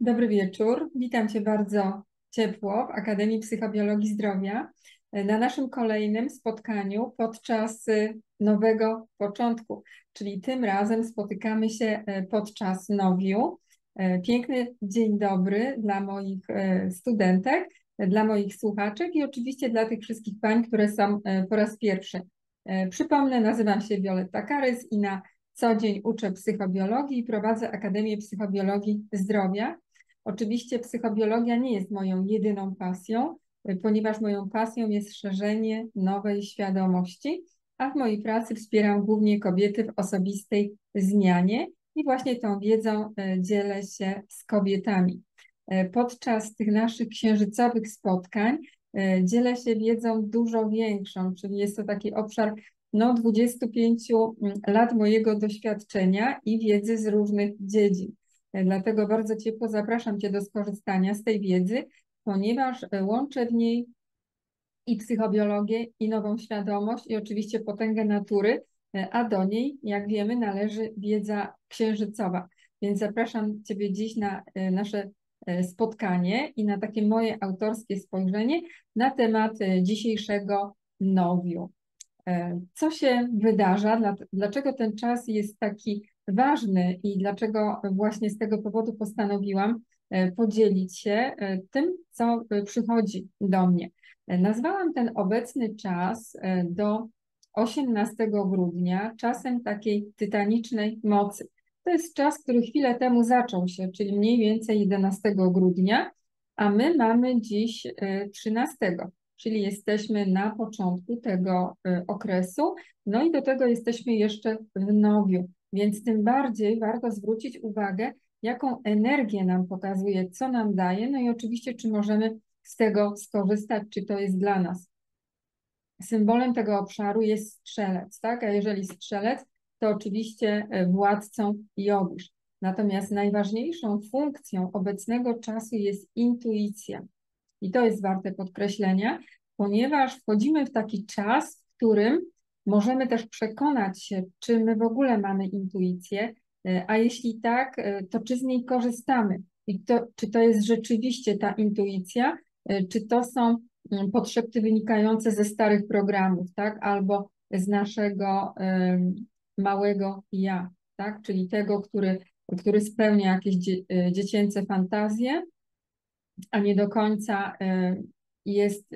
Dobry wieczór. Witam Cię bardzo ciepło w Akademii Psychobiologii Zdrowia na naszym kolejnym spotkaniu podczas y, nowego początku, czyli tym razem spotykamy się y, podczas nowiu. Y, piękny dzień dobry dla moich studentek, dla moich słuchaczek i oczywiście dla tych wszystkich pań, które są po raz pierwszy. Przypomnę, nazywam się Wioletta Karys i na co dzień uczę psychobiologii i prowadzę Akademię Psychobiologii Zdrowia. Oczywiście psychobiologia nie jest moją jedyną pasją, ponieważ moją pasją jest szerzenie nowej świadomości, a w mojej pracy wspieram głównie kobiety w osobistej zmianie i właśnie tą wiedzą e, dzielę się z kobietami. E, podczas tych naszych księżycowych spotkań e, dzielę się wiedzą dużo większą, czyli jest to taki obszar no, 25 mm, lat mojego doświadczenia i wiedzy z różnych dziedzin. Dlatego bardzo ciepło zapraszam Cię do skorzystania z tej wiedzy, ponieważ e, łączę w niej i psychobiologię, i nową świadomość, i oczywiście potęgę natury, e, a do niej, jak wiemy, należy wiedza księżycowa. Więc zapraszam Ciebie dziś na e, nasze spotkanie i na takie moje autorskie spojrzenie na temat dzisiejszego nowiu. Co się wydarza, dlaczego ten czas jest taki ważny i dlaczego właśnie z tego powodu postanowiłam e, podzielić się e, tym, co e, przychodzi do mnie. Nazwałam ten obecny czas do 18 grudnia czasem takiej tytanicznej mocy. To jest czas, który chwilę temu zaczął się, czyli mniej więcej 11 grudnia, a my mamy dziś 13, czyli jesteśmy na początku tego okresu, no i do tego jesteśmy jeszcze w nowiu. Więc tym bardziej warto zwrócić uwagę, jaką energię nam pokazuje, co nam daje, no i oczywiście, czy możemy z tego skorzystać, czy to jest dla nas. Symbolem tego obszaru jest strzelec, tak? A jeżeli strzelec, to oczywiście e, władcą Jowisz. Natomiast najważniejszą funkcją obecnego czasu jest intuicja. I to jest warte podkreślenia, ponieważ wchodzimy w taki czas, w którym Możemy też przekonać się, czy my w ogóle mamy intuicję, e, a jeśli tak, e, to czy z niej korzystamy? I to, czy to jest rzeczywiście ta intuicja, e, czy to są mm, potrzeby wynikające ze starych programów, tak, albo z naszego małego ja, tak, czyli tego, który, który spełnia jakieś dziecięce fantazje, a nie do końca jest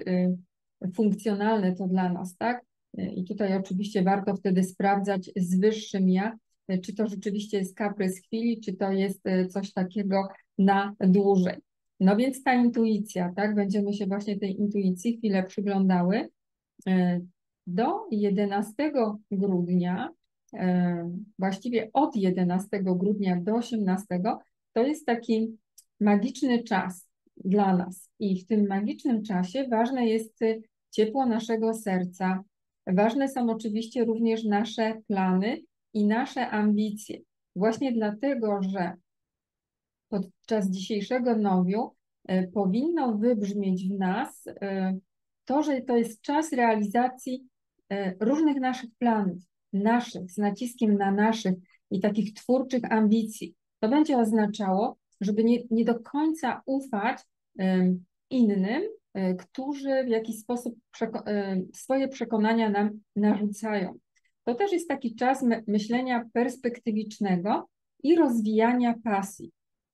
funkcjonalne to dla nas, tak? I tutaj oczywiście warto wtedy sprawdzać z wyższym ja, czy to rzeczywiście jest kaprys chwili, czy to jest e, coś takiego na dłużej. No więc ta intuicja, tak, będziemy się właśnie tej intuicji chwilę przyglądały. E, do 11 grudnia, e, właściwie od 11 grudnia do 18, to jest taki magiczny czas dla nas. I w tym magicznym czasie ważne jest ciepło naszego serca, Ważne są oczywiście również nasze plany i nasze ambicje. Właśnie dlatego, że podczas dzisiejszego nowiu e, powinno wybrzmieć w nas e, to, że to jest czas realizacji e, różnych naszych planów, naszych, z naciskiem na naszych i takich twórczych ambicji. To będzie oznaczało, żeby nie, nie do końca ufać innym, którzy w jakiś sposób przeko e, swoje przekonania nam narzucają. To też jest taki czas myślenia perspektywicznego i rozwijania pasji.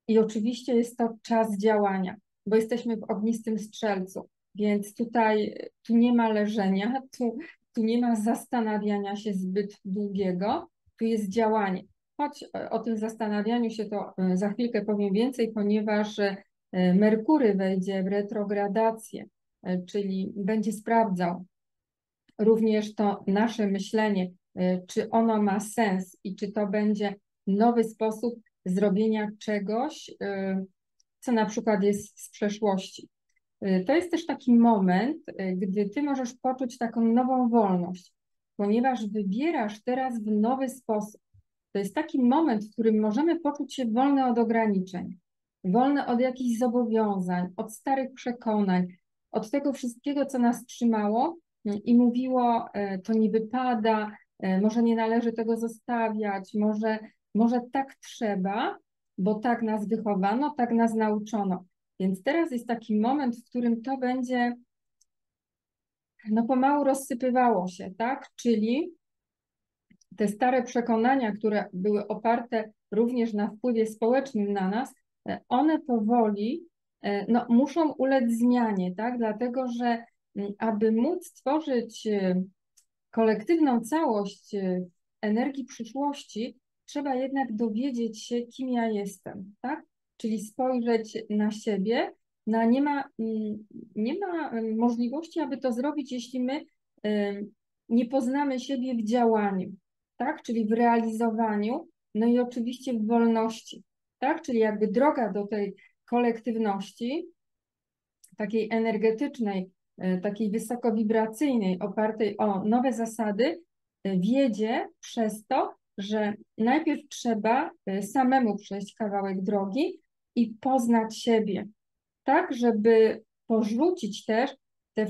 I oczywiście jest to czas działania, bo jesteśmy w ognistym strzelcu, więc tutaj tu nie ma leżenia, tu, tu nie ma zastanawiania się zbyt długiego, tu jest działanie. Choć o tym zastanawianiu się to e, za chwilkę powiem więcej, ponieważ E, Merkury wejdzie w retrogradację, e, czyli będzie sprawdzał również to nasze myślenie, e, czy ono ma sens i czy to będzie nowy sposób zrobienia czegoś, co na przykład jest z przeszłości. To jest też taki moment, gdy ty możesz poczuć taką nową wolność, ponieważ wybierasz teraz w nowy sposób. To jest taki moment, w którym możemy poczuć się wolne od ograniczeń wolne od jakichś zobowiązań, od starych przekonań, od tego wszystkiego, co nas trzymało i mówiło, e, to nie wypada, e, może nie należy tego zostawiać, może, może tak trzeba, bo tak nas wychowano, tak nas nauczono. Więc teraz jest taki moment, w którym to będzie no pomału rozsypywało się, tak? Czyli te stare przekonania, które były oparte również na wpływie społecznym na nas, one powoli e, no, muszą ulec zmianie, tak? Dlatego, że aby móc stworzyć e, kolektywną całość energii przyszłości, trzeba jednak dowiedzieć się, kim ja jestem, tak? Czyli spojrzeć na siebie. No, nie, ma, nie ma możliwości, aby to zrobić, jeśli my nie poznamy siebie w działaniu, tak? Czyli w realizowaniu, no i oczywiście w wolności, tak? Czyli jakby droga do tej kolektywności, takiej energetycznej, e, takiej wysokowibracyjnej, opartej o nowe zasady, e, wiedzie przez to, że najpierw trzeba e, samemu przejść kawałek drogi i poznać siebie, tak, żeby porzucić też te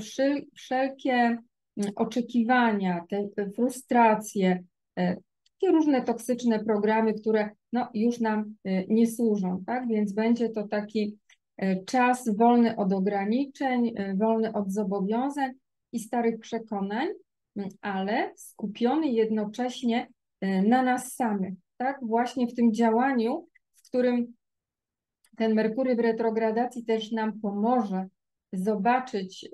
wszelkie mm, oczekiwania, te frustracje, e, takie różne toksyczne programy, które no, już nam e, nie służą, tak? Więc będzie to taki czas wolny od ograniczeń, wolny od zobowiązań i starych przekonań, mm, ale skupiony jednocześnie na nas samych, tak? Właśnie w tym działaniu, w którym ten Merkury w retrogradacji też nam pomoże zobaczyć,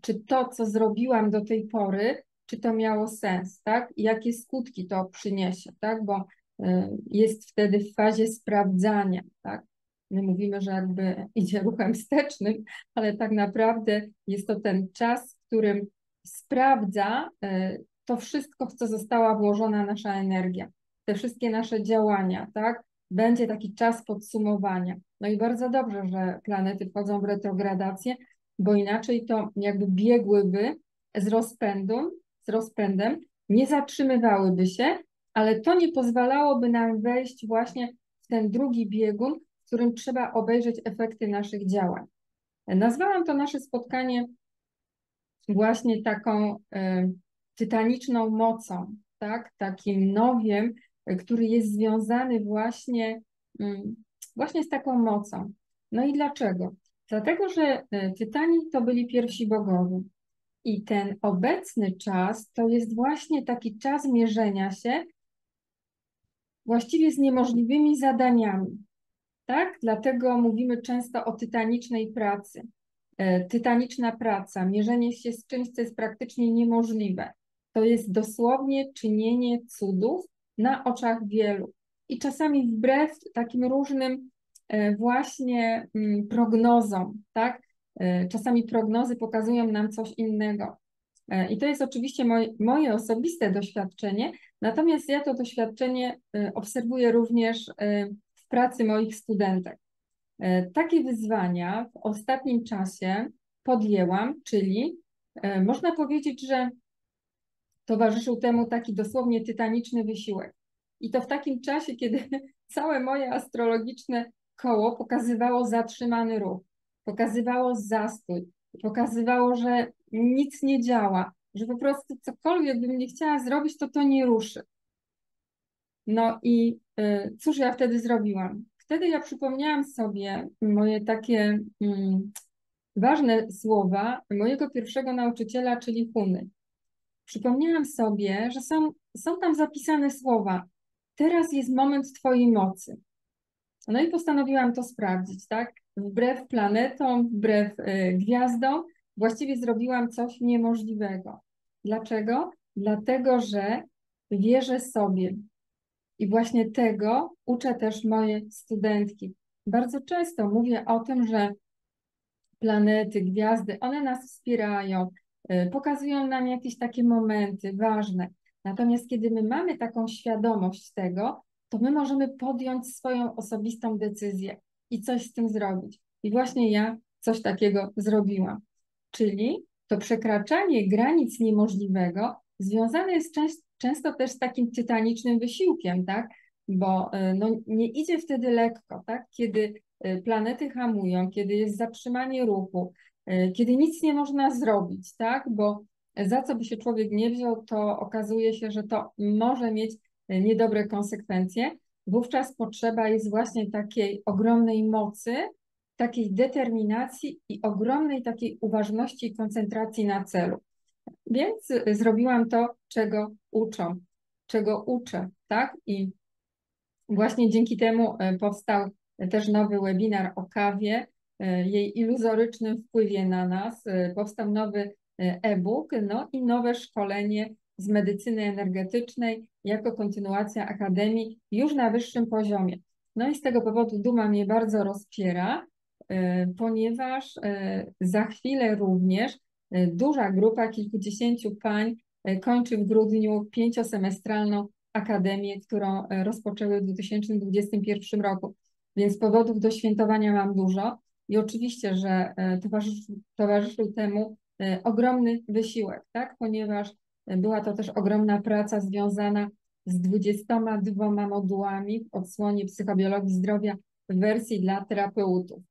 czy to, co zrobiłam do tej pory, czy to miało sens, tak? I jakie skutki to przyniesie, tak? Bo jest wtedy w fazie sprawdzania, tak? My mówimy, że jakby idzie ruchem wstecznym, ale tak naprawdę jest to ten czas, w którym sprawdza, to wszystko, w co została włożona nasza energia, te wszystkie nasze działania, tak? Będzie taki czas podsumowania. No i bardzo dobrze, że planety wchodzą w retrogradację, bo inaczej to jakby biegłyby z rozpędu, z rozpędem, nie zatrzymywałyby się, ale to nie pozwalałoby nam wejść właśnie w ten drugi biegun, w którym trzeba obejrzeć efekty naszych działań. Nazwałam to nasze spotkanie właśnie taką y, tytaniczną mocą, tak? takim nowiem, który jest związany właśnie, mm, właśnie z taką mocą. No i dlaczego? Dlatego, że e, Tytani to byli pierwsi bogowie. I ten obecny czas to jest właśnie taki czas mierzenia się właściwie z niemożliwymi zadaniami. Tak? Dlatego mówimy często o tytanicznej pracy. E, tytaniczna praca, mierzenie się z czymś, co jest praktycznie niemożliwe to jest dosłownie czynienie cudów na oczach wielu. I czasami wbrew takim różnym e, właśnie mm, prognozom, tak? E, czasami prognozy pokazują nam coś innego. I to jest oczywiście moje, moje osobiste doświadczenie, natomiast ja to doświadczenie obserwuję również w pracy moich studentek. Takie wyzwania w ostatnim czasie podjęłam, czyli można powiedzieć, że towarzyszył temu taki dosłownie tytaniczny wysiłek. I to w takim czasie, kiedy całe moje astrologiczne koło pokazywało zatrzymany ruch, pokazywało zastój, pokazywało, że nic nie działa, że po prostu cokolwiek bym nie chciała zrobić, to to nie ruszy. No i y, cóż ja wtedy zrobiłam? Wtedy ja przypomniałam sobie moje takie mm, ważne słowa mojego pierwszego nauczyciela, czyli Huny przypomniałam sobie, że są, są tam zapisane słowa. Teraz jest moment Twojej mocy. No i postanowiłam to sprawdzić, tak? Wbrew planetom, wbrew y, gwiazdom, właściwie zrobiłam coś niemożliwego. Dlaczego? Dlatego, że wierzę sobie. I właśnie tego uczę też moje studentki. Bardzo często mówię o tym, że planety, gwiazdy, one nas wspierają, Y, pokazują nam jakieś takie momenty ważne. Natomiast kiedy my mamy taką świadomość tego, to my możemy podjąć swoją osobistą decyzję i coś z tym zrobić. I właśnie ja coś takiego zrobiłam. Czyli to przekraczanie granic niemożliwego związane jest częst, często też z takim tytanicznym wysiłkiem, tak? Bo y, no, nie idzie wtedy lekko, tak? Kiedy y, planety hamują, kiedy jest zatrzymanie ruchu, E, kiedy nic nie można zrobić, tak? Bo za co by się człowiek nie wziął, to okazuje się, że to może mieć e, niedobre konsekwencje. wówczas potrzeba jest właśnie takiej ogromnej mocy, takiej determinacji i ogromnej takiej uważności i koncentracji na celu. Więc zrobiłam to, czego uczą, czego uczę, tak? I właśnie dzięki temu e, powstał też nowy webinar o kawie, e, jej iluzorycznym wpływie na nas. Powstał nowy e-book, no i nowe szkolenie z medycyny energetycznej jako kontynuacja akademii już na wyższym poziomie. No i z tego powodu duma mnie bardzo rozpiera, ponieważ za chwilę również duża grupa, kilkudziesięciu pań kończy w grudniu pięciosemestralną akademię, którą rozpoczęły w 2021 roku więc powodów do świętowania mam dużo i oczywiście, że e, towarzyszył, towarzyszył temu e, ogromny wysiłek, tak? ponieważ była to też ogromna praca związana z 22 modułami w odsłonie psychobiologii zdrowia w wersji dla terapeutów.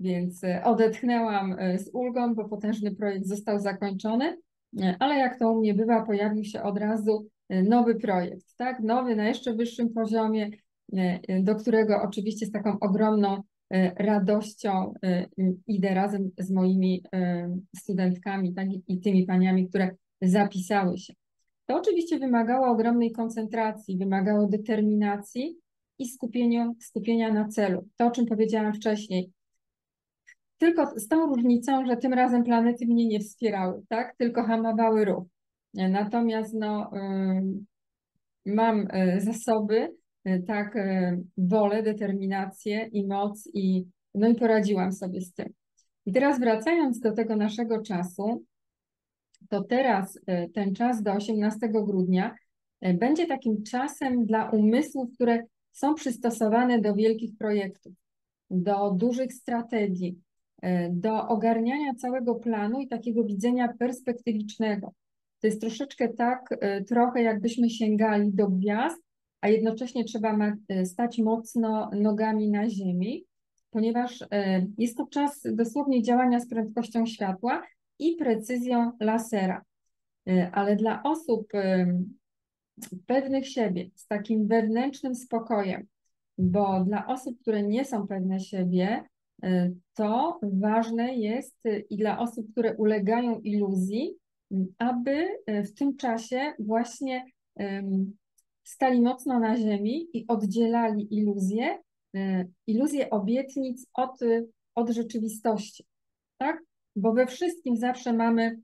Więc e, odetchnęłam z ulgą, bo potężny projekt został zakończony, ale jak to u mnie bywa, pojawił się od razu nowy projekt, tak? Nowy na jeszcze wyższym poziomie, E, do którego oczywiście z taką ogromną e, radością e, idę razem z moimi studentkami tak, i tymi paniami, które zapisały się. To oczywiście wymagało ogromnej koncentracji, wymagało determinacji i skupienia, skupienia na celu. To, o czym powiedziałam wcześniej. Tylko z tą różnicą, że tym razem planety mnie nie wspierały, tak? tylko hamowały ruch. Natomiast no, mam zasoby, E, tak wolę, determinację i moc i no i poradziłam sobie z tym. I teraz wracając do tego naszego czasu, to teraz ten czas do 18 grudnia będzie takim czasem dla umysłów, które są przystosowane do wielkich projektów, do dużych strategii, do ogarniania całego planu i takiego widzenia perspektywicznego. To jest troszeczkę tak, trochę jakbyśmy sięgali do gwiazd a jednocześnie trzeba e, stać mocno nogami na ziemi, ponieważ e, jest to czas dosłownie działania z prędkością światła i precyzją lasera. E, ale dla osób pewnych siebie, z takim wewnętrznym spokojem, bo dla osób, które nie są pewne siebie, to ważne jest i dla osób, które ulegają iluzji, aby w tym czasie właśnie stali mocno na ziemi i oddzielali iluzje, y, iluzje obietnic od, od rzeczywistości, tak? Bo we wszystkim zawsze mamy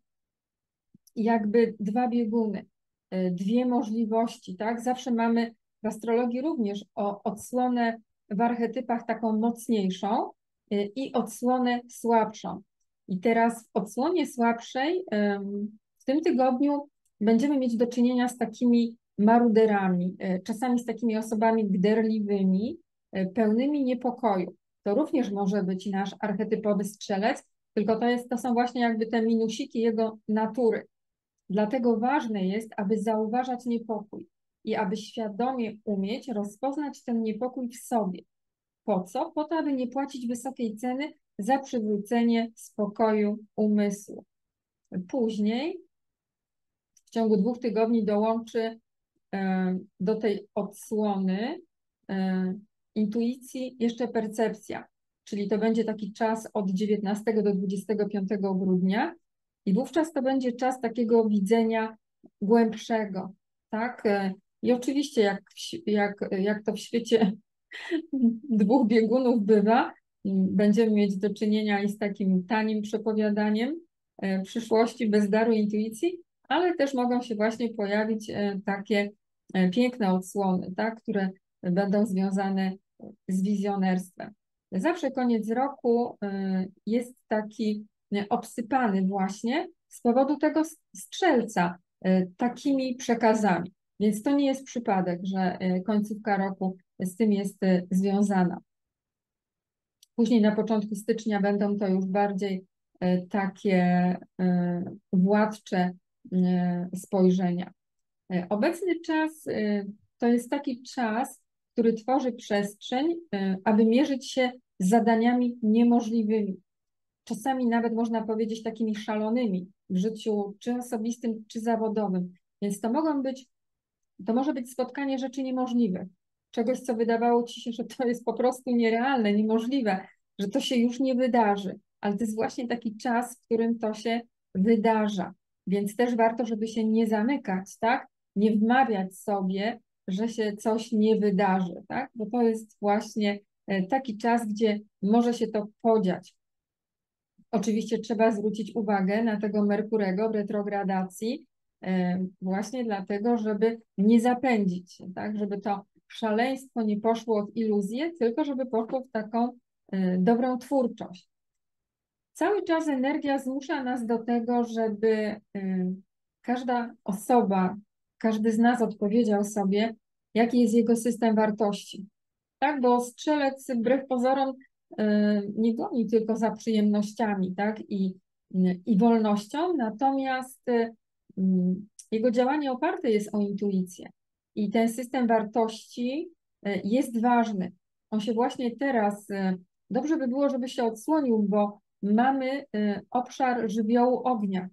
jakby dwa bieguny, y, dwie możliwości, tak? Zawsze mamy w astrologii również o odsłonę w archetypach taką mocniejszą y, i odsłonę słabszą. I teraz w odsłonie słabszej w tym tygodniu będziemy mieć do czynienia z takimi maruderami, e, czasami z takimi osobami gderliwymi, e, pełnymi niepokoju. To również może być nasz archetypowy strzelec, tylko to, jest, to są właśnie jakby te minusiki jego natury. Dlatego ważne jest, aby zauważać niepokój i aby świadomie umieć rozpoznać ten niepokój w sobie. Po co? Po to, aby nie płacić wysokiej ceny za przywrócenie spokoju umysłu. Później, w ciągu dwóch tygodni, dołączy E, do tej odsłony e, intuicji jeszcze percepcja, czyli to będzie taki czas od 19 do 25 grudnia i wówczas to będzie czas takiego widzenia głębszego, tak? E, I oczywiście jak, jak, jak to w świecie dwóch biegunów bywa, będziemy mieć do czynienia i z takim tanim przepowiadaniem przyszłości bez daru intuicji, ale też mogą się właśnie pojawić takie E, piękne odsłony, tak, które będą związane z wizjonerstwem. Zawsze koniec roku e, jest taki e, obsypany właśnie z powodu tego strzelca takimi przekazami. Więc to nie jest przypadek, że końcówka roku z tym jest związana. Później na początku stycznia będą to już bardziej takie władcze spojrzenia. E, obecny czas e, to jest taki czas, który tworzy przestrzeń, e, aby mierzyć się z zadaniami niemożliwymi. Czasami nawet można powiedzieć takimi szalonymi w życiu, czy osobistym, czy zawodowym. Więc to mogą być, to może być spotkanie rzeczy niemożliwych. Czegoś, co wydawało ci się, że to jest po prostu nierealne, niemożliwe, że to się już nie wydarzy. Ale to jest właśnie taki czas, w którym to się wydarza. Więc też warto, żeby się nie zamykać, tak? Nie wmawiać sobie, że się coś nie wydarzy, tak? Bo to jest właśnie e, taki czas, gdzie może się to podziać. Oczywiście trzeba zwrócić uwagę na tego Merkurego w retrogradacji, e, właśnie dlatego, żeby nie zapędzić się, tak? Żeby to szaleństwo nie poszło w iluzję, tylko żeby poszło w taką e, dobrą twórczość. Cały czas energia zmusza nas do tego, żeby każda osoba, każdy z nas odpowiedział sobie, jaki jest jego system wartości. Tak, bo strzelec wbrew pozorom y, nie goni tylko za przyjemnościami, tak, i, i wolnością, natomiast jego działanie oparte jest o intuicję. I ten system wartości y, jest ważny. On się właśnie teraz, dobrze by było, żeby się odsłonił, bo mamy obszar żywiołu ognia,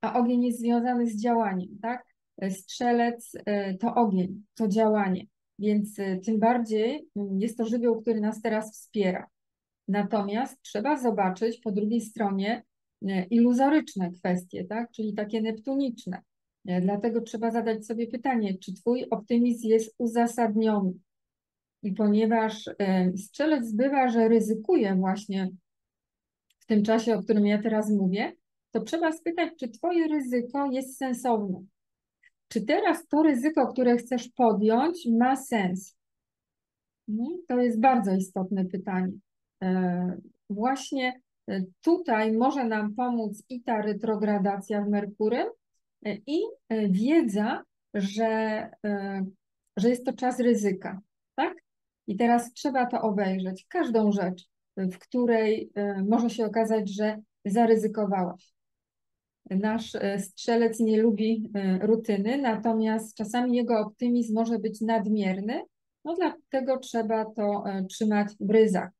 a ogień jest związany z działaniem, tak? strzelec e, to ogień, to działanie, więc e, tym bardziej jest to żywioł, który nas teraz wspiera. Natomiast trzeba zobaczyć po drugiej stronie e, iluzoryczne kwestie, tak? czyli takie neptuniczne. Dlatego trzeba zadać sobie pytanie, czy Twój optymizm jest uzasadniony. I ponieważ strzelec bywa, że ryzykuje właśnie w tym czasie, o którym ja teraz mówię, to trzeba spytać, czy Twoje ryzyko jest sensowne. Czy teraz to ryzyko, które chcesz podjąć, ma sens? Mhm, to jest bardzo istotne pytanie. E, właśnie e, tutaj może nam pomóc i ta retrogradacja w Merkurym, e, i wiedza, że, że jest to czas ryzyka, tak? I teraz trzeba to obejrzeć, każdą rzecz, w której może się okazać, że zaryzykowałaś. Nasz e, strzelec nie lubi e, rutyny, natomiast czasami jego optymizm może być nadmierny, no dlatego trzeba to e, trzymać w ryzach.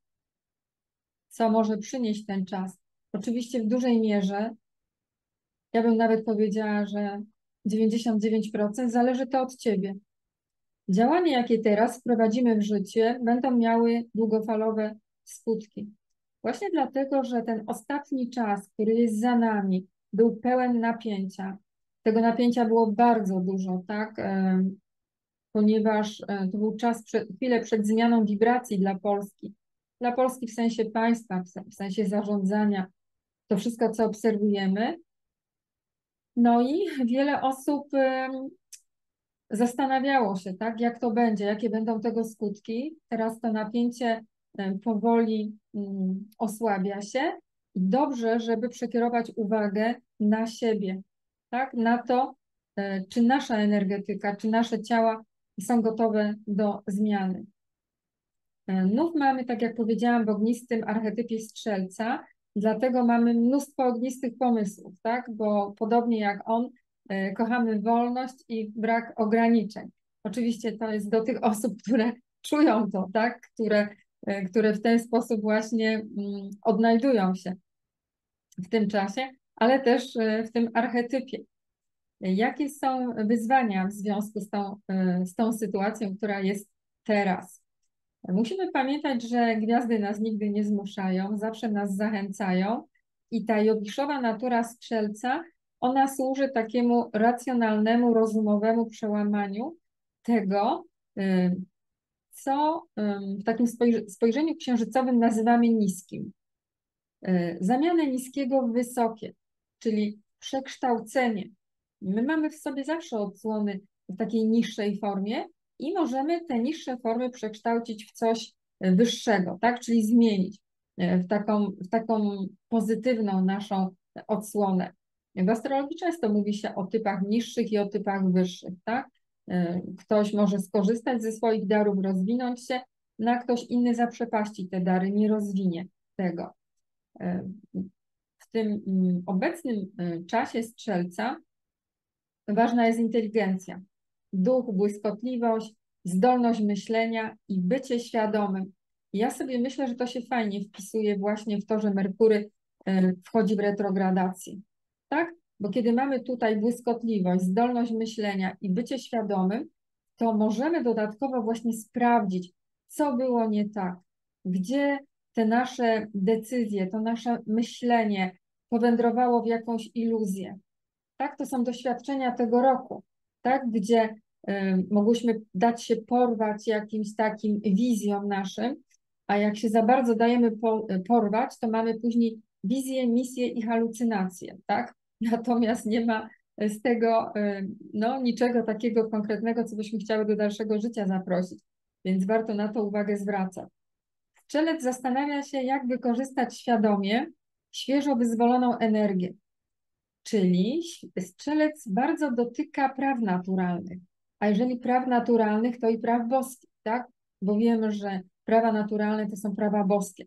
Co może przynieść ten czas? Oczywiście w dużej mierze, ja bym nawet powiedziała, że 99% zależy to od Ciebie. Działania, jakie teraz wprowadzimy w życie, będą miały długofalowe skutki. Właśnie dlatego, że ten ostatni czas, który jest za nami, był pełen napięcia. Tego napięcia było bardzo dużo, tak? E, ponieważ e, to był czas, przed, chwilę przed zmianą wibracji dla Polski. Dla Polski w sensie państwa, w sensie zarządzania, to wszystko, co obserwujemy. No i wiele osób zastanawiało się, tak, jak to będzie, jakie będą tego skutki. Teraz to napięcie powoli mm, osłabia się dobrze, żeby przekierować uwagę na siebie, tak? na to, e, czy nasza energetyka, czy nasze ciała są gotowe do zmiany. E, nów mamy, tak jak powiedziałam, w ognistym archetypie strzelca, dlatego mamy mnóstwo ognistych pomysłów, tak? bo podobnie jak on, e, kochamy wolność i brak ograniczeń. Oczywiście to jest do tych osób, które czują to, tak? które, które w ten sposób właśnie mm, odnajdują się w tym czasie, ale też e, w tym archetypie. Jakie są wyzwania w związku z tą, e, z tą sytuacją, która jest teraz? Musimy pamiętać, że gwiazdy nas nigdy nie zmuszają, zawsze nas zachęcają i ta jogiszowa natura strzelca, ona służy takiemu racjonalnemu, rozumowemu przełamaniu tego, e, co w takim spojrzeniu księżycowym nazywamy niskim. E, zamianę niskiego w wysokie, czyli przekształcenie. My mamy w sobie zawsze odsłony w takiej niższej formie i możemy te niższe formy przekształcić w coś wyższego, tak? czyli zmienić e, w taką, w taką pozytywną naszą odsłonę. W astrologii często mówi się o typach niższych i o typach wyższych. Tak? E, ktoś może skorzystać ze swoich darów, rozwinąć się, no a ktoś inny zaprzepaści te dary, nie rozwinie tego w tym mm, obecnym czasie strzelca ważna jest inteligencja, duch, błyskotliwość, zdolność myślenia i bycie świadomym. Ja sobie myślę, że to się fajnie wpisuje właśnie w to, że Merkury y, wchodzi w retrogradację. Tak? Bo kiedy mamy tutaj błyskotliwość, zdolność myślenia i bycie świadomym, to możemy dodatkowo właśnie sprawdzić, co było nie tak, gdzie te nasze decyzje, to nasze myślenie powędrowało w jakąś iluzję. Tak, to są doświadczenia tego roku, tak, gdzie mogłyśmy dać się porwać jakimś takim wizjom naszym, a jak się za bardzo dajemy po, porwać, to mamy później wizje, misje i halucynacje, tak? Natomiast nie ma z tego no, niczego takiego konkretnego, co byśmy chciały do dalszego życia zaprosić, więc warto na to uwagę zwracać. Strzelec zastanawia się, jak wykorzystać świadomie świeżo wyzwoloną energię. Czyli strzelec bardzo dotyka praw naturalnych. A jeżeli praw naturalnych, to i praw boskich, tak? Bo wiemy, że prawa naturalne to są prawa boskie.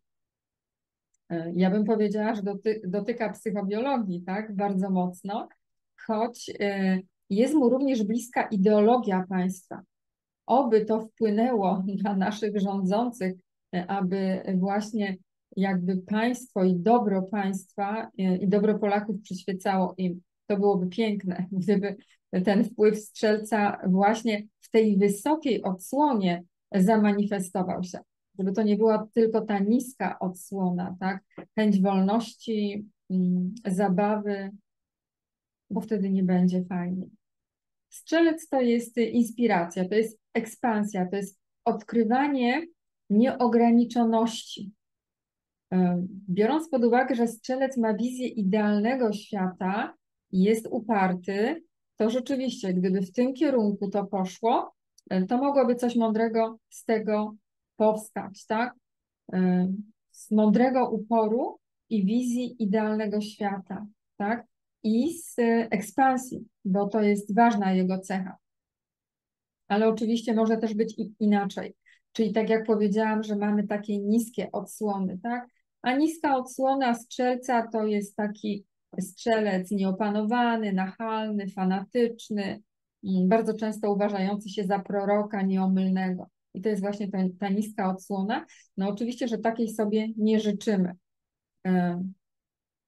E, ja bym powiedziała, że doty dotyka psychobiologii, tak? Bardzo mocno, choć e, jest mu również bliska ideologia państwa. Oby to wpłynęło na naszych rządzących, e, aby właśnie jakby państwo i dobro państwa i dobro Polaków przyświecało im. To byłoby piękne, gdyby ten wpływ strzelca właśnie w tej wysokiej odsłonie zamanifestował się. Żeby to nie była tylko ta niska odsłona, tak? Chęć wolności, mm, zabawy, bo wtedy nie będzie fajnie. Strzelec to jest inspiracja, to jest ekspansja, to jest odkrywanie nieograniczoności. Biorąc pod uwagę, że strzelec ma wizję idealnego świata jest uparty, to rzeczywiście, gdyby w tym kierunku to poszło, e, to mogłoby coś mądrego z tego powstać, tak? E, z mądrego uporu i wizji idealnego świata, tak? I z ekspansji, bo to jest ważna jego cecha. Ale oczywiście może też być inaczej. Czyli tak jak powiedziałam, że mamy takie niskie odsłony, tak? A niska odsłona strzelca to jest taki strzelec nieopanowany, nachalny, fanatyczny, mm, bardzo często uważający się za proroka nieomylnego. I to jest właśnie ta, ta niska odsłona. No oczywiście, że takiej sobie nie życzymy.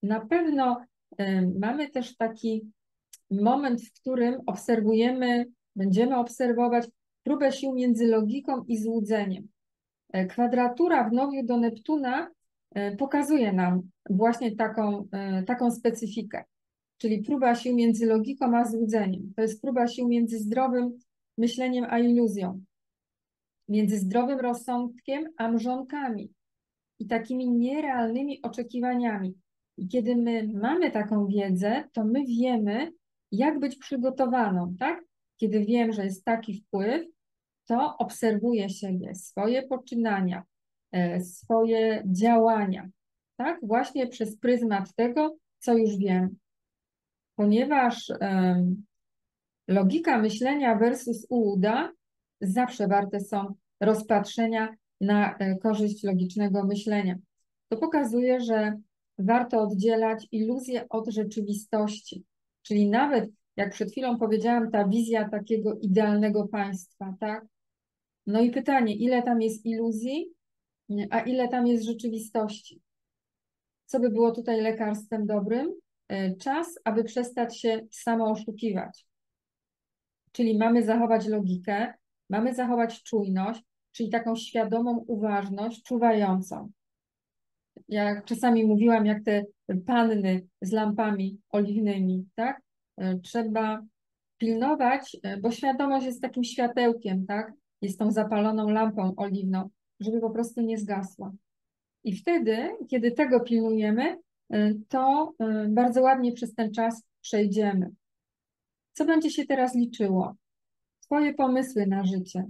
Na pewno mamy też taki moment, w którym obserwujemy, będziemy obserwować próbę sił między logiką i złudzeniem. E, kwadratura w nowiu do Neptuna pokazuje nam właśnie taką, e, taką specyfikę, czyli próba sił między logiką a złudzeniem. To jest próba sił między zdrowym myśleniem a iluzją, między zdrowym rozsądkiem a mrzonkami i takimi nierealnymi oczekiwaniami. I kiedy my mamy taką wiedzę, to my wiemy, jak być przygotowaną, tak? Kiedy wiem, że jest taki wpływ, to obserwuję siebie, swoje poczynania, swoje działania, tak? Właśnie przez pryzmat tego, co już wiem. Ponieważ logika myślenia versus ułuda zawsze warte są rozpatrzenia na e, korzyść logicznego myślenia. To pokazuje, że warto oddzielać iluzję od rzeczywistości. Czyli nawet, jak przed chwilą powiedziałam, ta wizja takiego idealnego państwa, tak? No i pytanie, ile tam jest iluzji, a ile tam jest rzeczywistości. Co by było tutaj lekarstwem dobrym? E, czas, aby przestać się samo oszukiwać. Czyli mamy zachować logikę, mamy zachować czujność, czyli taką świadomą uważność, czuwającą. Ja czasami mówiłam, jak te panny z lampami oliwnymi, tak? E, trzeba pilnować, e, bo świadomość jest takim światełkiem, tak? Jest tą zapaloną lampą oliwną żeby po prostu nie zgasła. I wtedy, kiedy tego pilnujemy, y, to y, bardzo ładnie przez ten czas przejdziemy. Co będzie się teraz liczyło? Twoje pomysły na życie,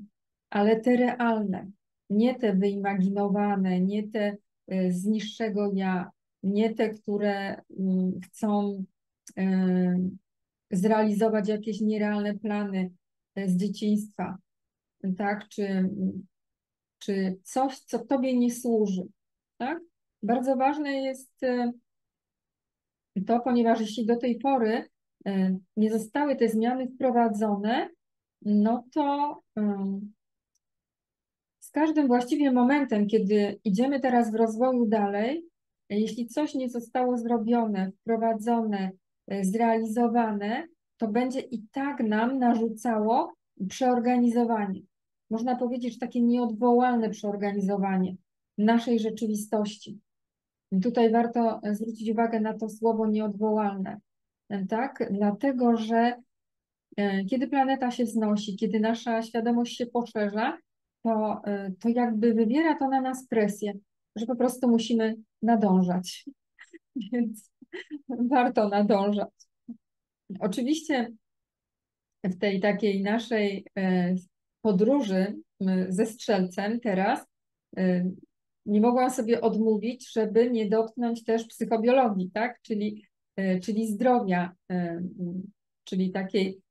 ale te realne, nie te wyimaginowane, nie te y, z niższego ja, nie te, które chcą zrealizować jakieś nierealne plany z dzieciństwa, tak, czy czy coś, co Tobie nie służy. Tak? Bardzo ważne jest e, to, ponieważ jeśli do tej pory e, nie zostały te zmiany wprowadzone, no to z każdym właściwie momentem, kiedy idziemy teraz w rozwoju dalej, jeśli coś nie zostało zrobione, wprowadzone, e, zrealizowane, to będzie i tak nam narzucało przeorganizowanie. Można powiedzieć, takie nieodwołalne przeorganizowanie naszej rzeczywistości. I tutaj warto zwrócić uwagę na to słowo nieodwołalne, tak? Dlatego, że e, kiedy planeta się wznosi, kiedy nasza świadomość się poszerza, to, e, to jakby wywiera to na nas presję, że po prostu musimy nadążać. Więc warto nadążać. Oczywiście w tej takiej naszej e, podróży ze strzelcem teraz nie mogłam sobie odmówić, żeby nie dotknąć też psychobiologii, tak? Czyli, e, czyli zdrowia, e, czyli takiej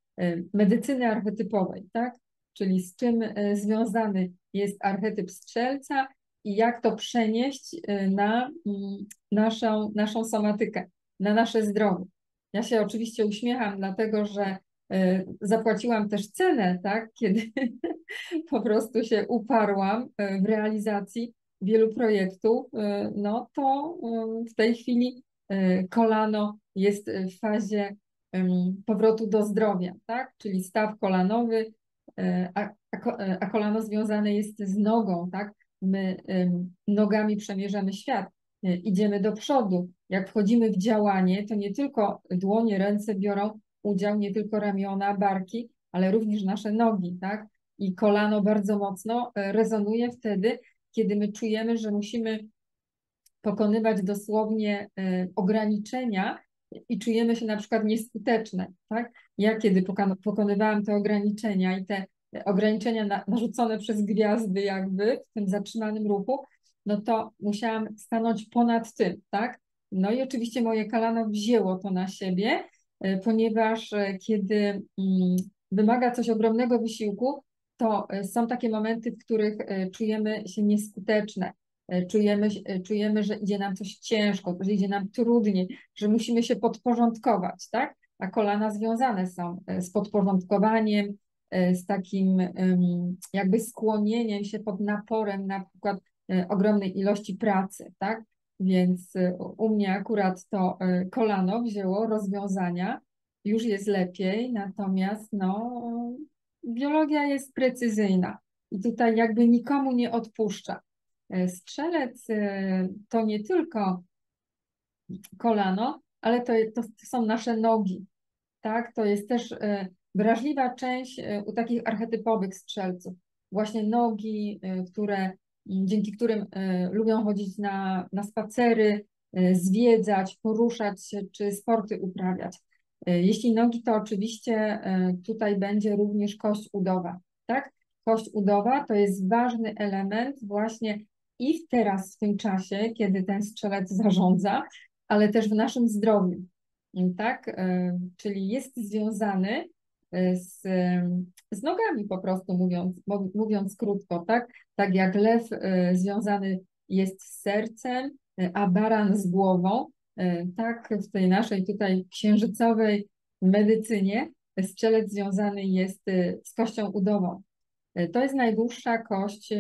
medycyny archetypowej, tak? Czyli z czym związany jest archetyp strzelca i jak to przenieść na naszą, naszą somatykę, na nasze zdrowie. Ja się oczywiście uśmiecham, dlatego że zapłaciłam też cenę, tak, kiedy po prostu się uparłam w realizacji wielu projektów, y, no to y, w tej chwili y, kolano jest w fazie powrotu do zdrowia, tak? Czyli staw kolanowy, a, a kolano związane jest z nogą, tak? My nogami przemierzamy świat, idziemy do przodu. Jak wchodzimy w działanie, to nie tylko dłonie, ręce biorą udział, nie tylko ramiona, barki, ale również nasze nogi, tak? I kolano bardzo mocno rezonuje wtedy, kiedy my czujemy, że musimy pokonywać dosłownie e, ograniczenia i czujemy się na przykład nieskuteczne, tak? Ja kiedy pokonywałam te ograniczenia i te ograniczenia narzucone przez gwiazdy jakby w tym zatrzymanym ruchu, no to musiałam stanąć ponad tym, tak? No i oczywiście moje kolano wzięło to na siebie, e, ponieważ e, kiedy mm, wymaga coś ogromnego wysiłku, to e, są takie momenty, w których czujemy się nieskuteczne, czujemy, czujemy, że idzie nam coś ciężko, że idzie nam trudniej, że musimy się podporządkować, tak? A kolana związane są z podporządkowaniem, z takim jakby skłonieniem się pod naporem na przykład ogromnej ilości pracy, tak? Więc u mnie akurat to kolano wzięło rozwiązania, już jest lepiej, natomiast no, biologia jest precyzyjna i tutaj jakby nikomu nie odpuszcza. E, strzelec to nie tylko kolano, ale to, to są nasze nogi. Tak? To jest też wrażliwa część u takich archetypowych strzelców. Właśnie nogi, które, dzięki którym lubią chodzić na, na spacery, zwiedzać, poruszać się czy sporty uprawiać. E, jeśli nogi, to oczywiście e, tutaj będzie również kość udowa, tak? Kość udowa to jest ważny element właśnie i w teraz, w tym czasie, kiedy ten strzelec zarządza, ale też w naszym zdrowiu, tak? E, czyli jest związany z, z nogami po prostu, mówiąc, mówiąc krótko, tak? Tak jak lew związany jest z sercem, a baran z głową, E, tak, w tej naszej tutaj księżycowej medycynie strzelec związany jest e, z kością udową. E, to jest najdłuższa kość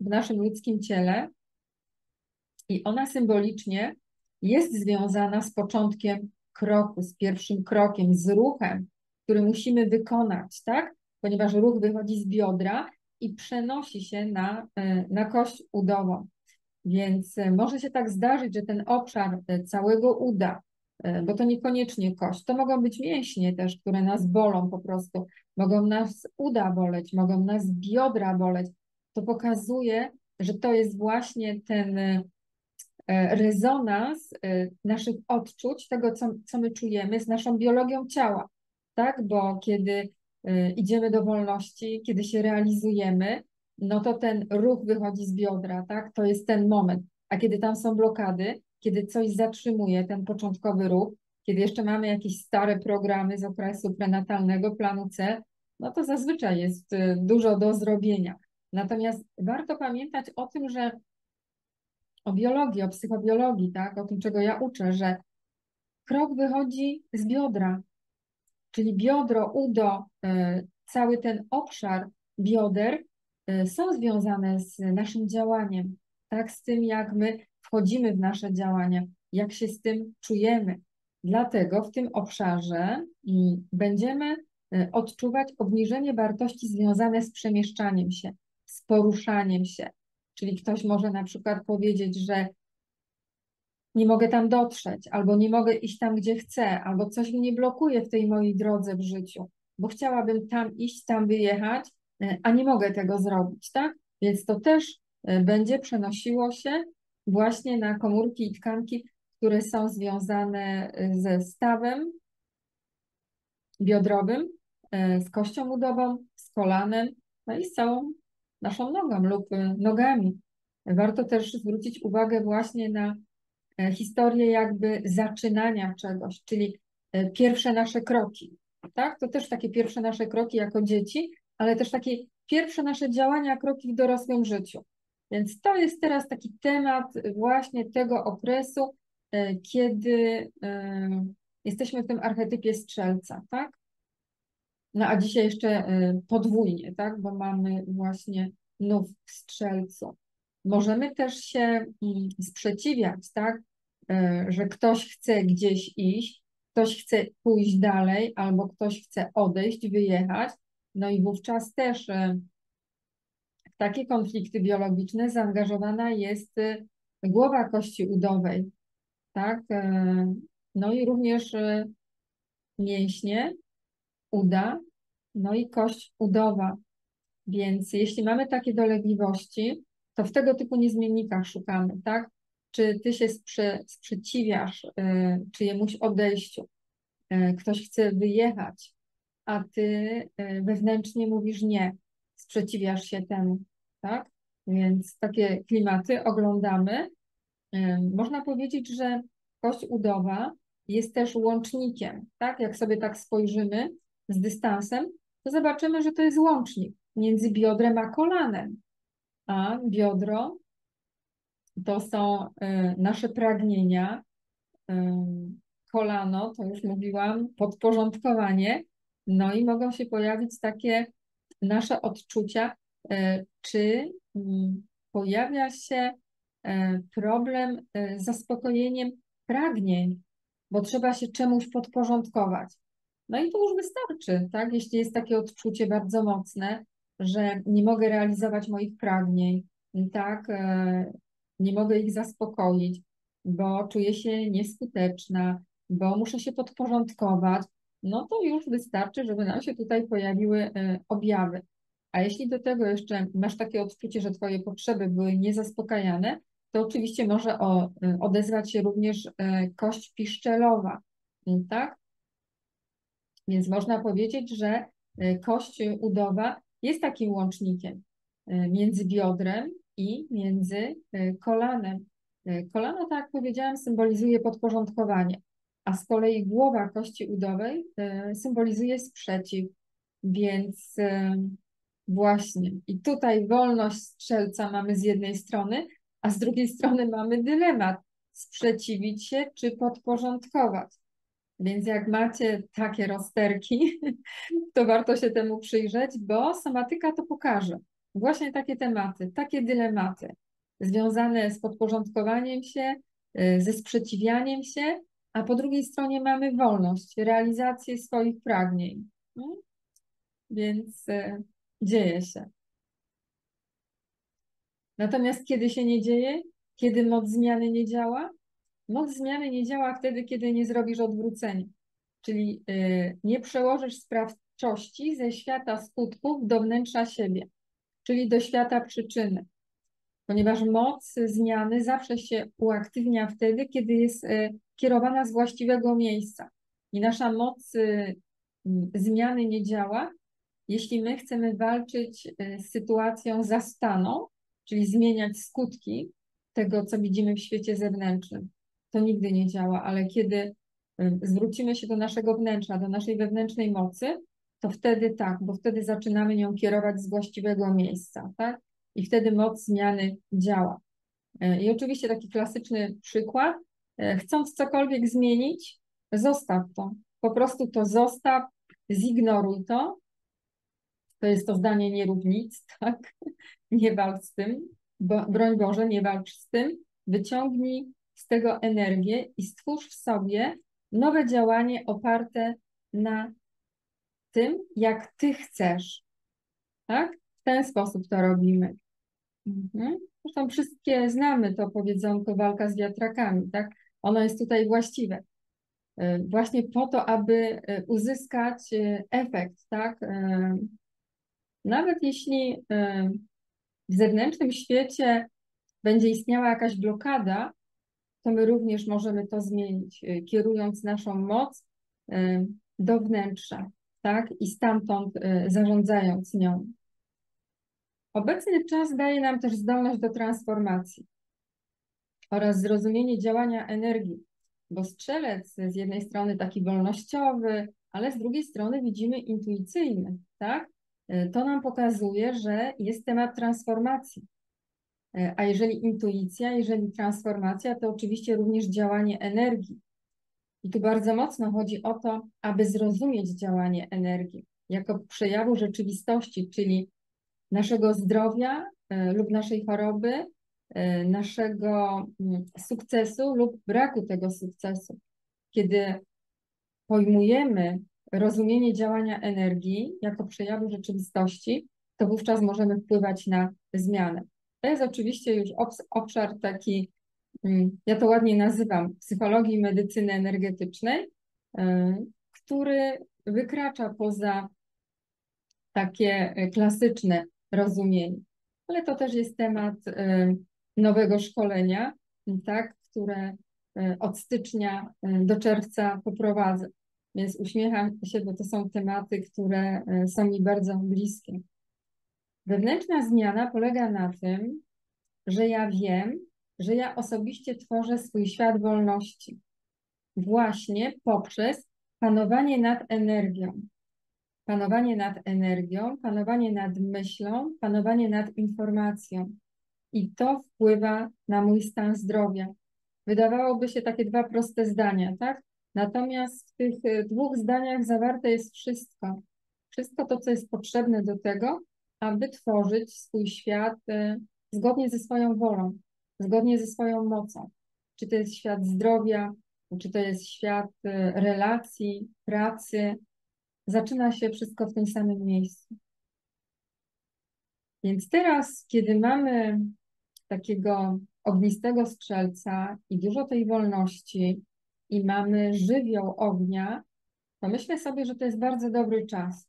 w naszym ludzkim ciele i ona symbolicznie jest związana z początkiem kroku, z pierwszym krokiem, z ruchem, który musimy wykonać, tak? Ponieważ ruch wychodzi z biodra i przenosi się na, na kość udową. Więc e, może się tak zdarzyć, że ten obszar e, całego uda, e, bo to niekoniecznie kość, to mogą być mięśnie też, które nas bolą po prostu, mogą nas uda boleć, mogą nas biodra boleć. To pokazuje, że to jest właśnie ten rezonans naszych odczuć, tego, co, co my czujemy z naszą biologią ciała, tak? Bo kiedy idziemy do wolności, kiedy się realizujemy, no to ten ruch wychodzi z biodra, tak? To jest ten moment. A kiedy tam są blokady, kiedy coś zatrzymuje ten początkowy ruch, kiedy jeszcze mamy jakieś stare programy z okresu prenatalnego, planu C, no to zazwyczaj jest y, dużo do zrobienia. Natomiast warto pamiętać o tym, że o biologii, o psychobiologii, tak, o tym, czego ja uczę, że krok wychodzi z biodra, czyli biodro, udo, y, cały ten obszar bioder Y, są związane z naszym działaniem, tak, z tym, jak my wchodzimy w nasze działania, jak się z tym czujemy. Dlatego w tym obszarze będziemy e, odczuwać obniżenie wartości związane z przemieszczaniem się, z poruszaniem się. Czyli ktoś może na przykład powiedzieć, że nie mogę tam dotrzeć, albo nie mogę iść tam, gdzie chcę, albo coś mnie blokuje w tej mojej drodze w życiu, bo chciałabym tam iść, tam wyjechać, e, a nie mogę tego zrobić, tak? Więc to też e, będzie przenosiło się właśnie na komórki i tkanki, które są związane e, ze stawem biodrowym, z kością udową, z kolanem, no i z całą naszą nogą lub nogami. Warto też zwrócić uwagę właśnie na historię jakby zaczynania czegoś, czyli e, pierwsze nasze kroki. Tak? To też takie pierwsze nasze kroki jako dzieci, ale też takie pierwsze nasze działania, kroki w dorosłym życiu. Więc to jest teraz taki temat właśnie tego okresu, e, kiedy jesteśmy w tym archetypie strzelca, tak? No a dzisiaj jeszcze podwójnie, tak? Bo mamy właśnie nów w strzelcu. Możemy też się mm, sprzeciwiać, tak? E, że ktoś chce gdzieś iść, ktoś chce pójść dalej, albo ktoś chce odejść, wyjechać. No i wówczas też e, w takie konflikty biologiczne zaangażowana jest e, głowa kości udowej, tak? No i również mięśnie, uda, no i kość udowa. Więc jeśli mamy takie dolegliwości, to w tego typu niezmiennikach szukamy, tak? Czy ty się sprze sprzeciwiasz y, czyjemuś odejściu? Y, ktoś chce wyjechać, a ty y, wewnętrznie mówisz nie, sprzeciwiasz się temu, tak? Więc takie klimaty oglądamy. Można powiedzieć, że kość udowa jest też łącznikiem, tak? Jak sobie tak spojrzymy z dystansem, to zobaczymy, że to jest łącznik między biodrem a kolanem a biodro to są y, nasze pragnienia, y, kolano, to już mówiłam, podporządkowanie, no i mogą się pojawić takie nasze odczucia, y, czy mm, pojawia się problem z zaspokojeniem pragnień, bo trzeba się czemuś podporządkować. No i to już wystarczy, tak? Jeśli jest takie odczucie bardzo mocne, że nie mogę realizować moich pragnień, tak, nie mogę ich zaspokoić, bo czuję się nieskuteczna, bo muszę się podporządkować, no to już wystarczy, żeby nam się tutaj pojawiły e, objawy. A jeśli do tego jeszcze masz takie odczucie, że Twoje potrzeby były niezaspokajane, to oczywiście może e, odezwać się również kość piszczelowa, tak? Więc można powiedzieć, że kość udowa jest takim łącznikiem e, między biodrem i między e, kolanem. E, kolano, tak jak powiedziałam, symbolizuje podporządkowanie, a z kolei głowa kości udowej symbolizuje sprzeciw. Więc właśnie, i tutaj wolność strzelca mamy z jednej strony, a z drugiej strony mamy dylemat sprzeciwić się czy podporządkować. Więc jak macie takie rozterki, to warto się temu przyjrzeć, bo somatyka to pokaże. Właśnie takie tematy, takie dylematy związane z podporządkowaniem się, y, ze sprzeciwianiem się, a po drugiej stronie mamy wolność, realizację swoich pragnień. No, więc y, dzieje się. Natomiast kiedy się nie dzieje, kiedy moc zmiany nie działa, Moc zmiany nie działa wtedy, kiedy nie zrobisz odwrócenia, czyli y, nie przełożysz sprawczości ze świata skutków do wnętrza siebie, czyli do świata przyczyny. Ponieważ moc zmiany zawsze się uaktywnia wtedy, kiedy jest y, kierowana z właściwego miejsca. I nasza moc y, zmiany nie działa, jeśli my chcemy walczyć z sytuacją zastaną, czyli zmieniać skutki tego, co widzimy w świecie zewnętrznym to nigdy nie działa, ale kiedy zwrócimy się do naszego wnętrza, do naszej wewnętrznej mocy, to wtedy tak, bo wtedy zaczynamy nią kierować z właściwego miejsca, tak? I wtedy moc zmiany działa. E, I oczywiście taki klasyczny przykład, e, chcąc cokolwiek zmienić, zostaw to. Po prostu to zostaw, zignoruj to. To jest to zdanie nie rób nic, tak? Nie walcz z tym, bo, broń Boże, nie walcz z tym. Wyciągnij z tego energię i stwórz w sobie nowe działanie oparte na tym, jak ty chcesz. Tak? W ten sposób to robimy. Mhm. Zresztą wszystkie znamy to powiedzonko walka z wiatrakami, tak? Ono jest tutaj właściwe. E, właśnie po to, aby e, uzyskać e, efekt, tak? Nawet jeśli w zewnętrznym świecie będzie istniała jakaś blokada, to my również możemy to zmienić, kierując naszą moc do wnętrza, tak? I stamtąd zarządzając nią. Obecny czas daje nam też zdolność do transformacji oraz zrozumienie działania energii, bo strzelec z jednej strony taki wolnościowy, ale z drugiej strony widzimy intuicyjny, tak? E, to nam pokazuje, że jest temat transformacji. E, a jeżeli intuicja, jeżeli transformacja, to oczywiście również działanie energii. I tu bardzo mocno chodzi o to, aby zrozumieć działanie energii jako przejawu rzeczywistości, czyli naszego zdrowia e, lub naszej choroby, e, naszego mm, sukcesu lub braku tego sukcesu. Kiedy pojmujemy rozumienie działania energii jako przejawu rzeczywistości, to wówczas możemy wpływać na zmianę. To jest oczywiście już obszar taki, ja to ładnie nazywam, psychologii medycyny energetycznej, e, który wykracza poza takie klasyczne rozumieni. Ale to też jest temat y, nowego szkolenia, tak, które od stycznia do czerwca poprowadzę. Więc uśmiecham się, bo to są tematy, które są mi bardzo bliskie. Wewnętrzna zmiana polega na tym, że ja wiem, że ja osobiście tworzę swój świat wolności. Właśnie poprzez panowanie nad energią panowanie nad energią, panowanie nad myślą, panowanie nad informacją. I to wpływa na mój stan zdrowia. Wydawałoby się takie dwa proste zdania, tak? Natomiast w tych e, dwóch zdaniach zawarte jest wszystko. Wszystko to, co jest potrzebne do tego, aby tworzyć swój świat e, zgodnie ze swoją wolą, zgodnie ze swoją mocą. Czy to jest świat zdrowia, czy to jest świat e, relacji, pracy, zaczyna się wszystko w tym samym miejscu. Więc teraz, kiedy mamy takiego ognistego strzelca i dużo tej wolności i mamy żywioł ognia, to myślę sobie, że to jest bardzo dobry czas,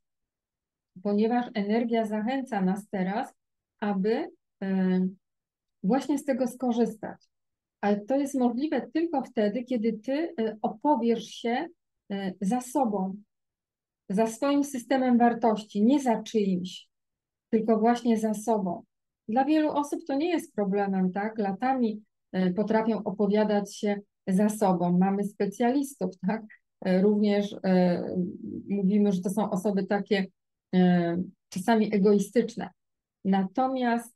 ponieważ energia zachęca nas teraz, aby e, właśnie z tego skorzystać. Ale to jest możliwe tylko wtedy, kiedy ty e, opowiesz się e, za sobą, za swoim systemem wartości, nie za czyimś, tylko właśnie za sobą. Dla wielu osób to nie jest problemem, tak? Latami e, potrafią opowiadać się za sobą. Mamy specjalistów, tak? Również mówimy, że to są osoby takie czasami egoistyczne. Natomiast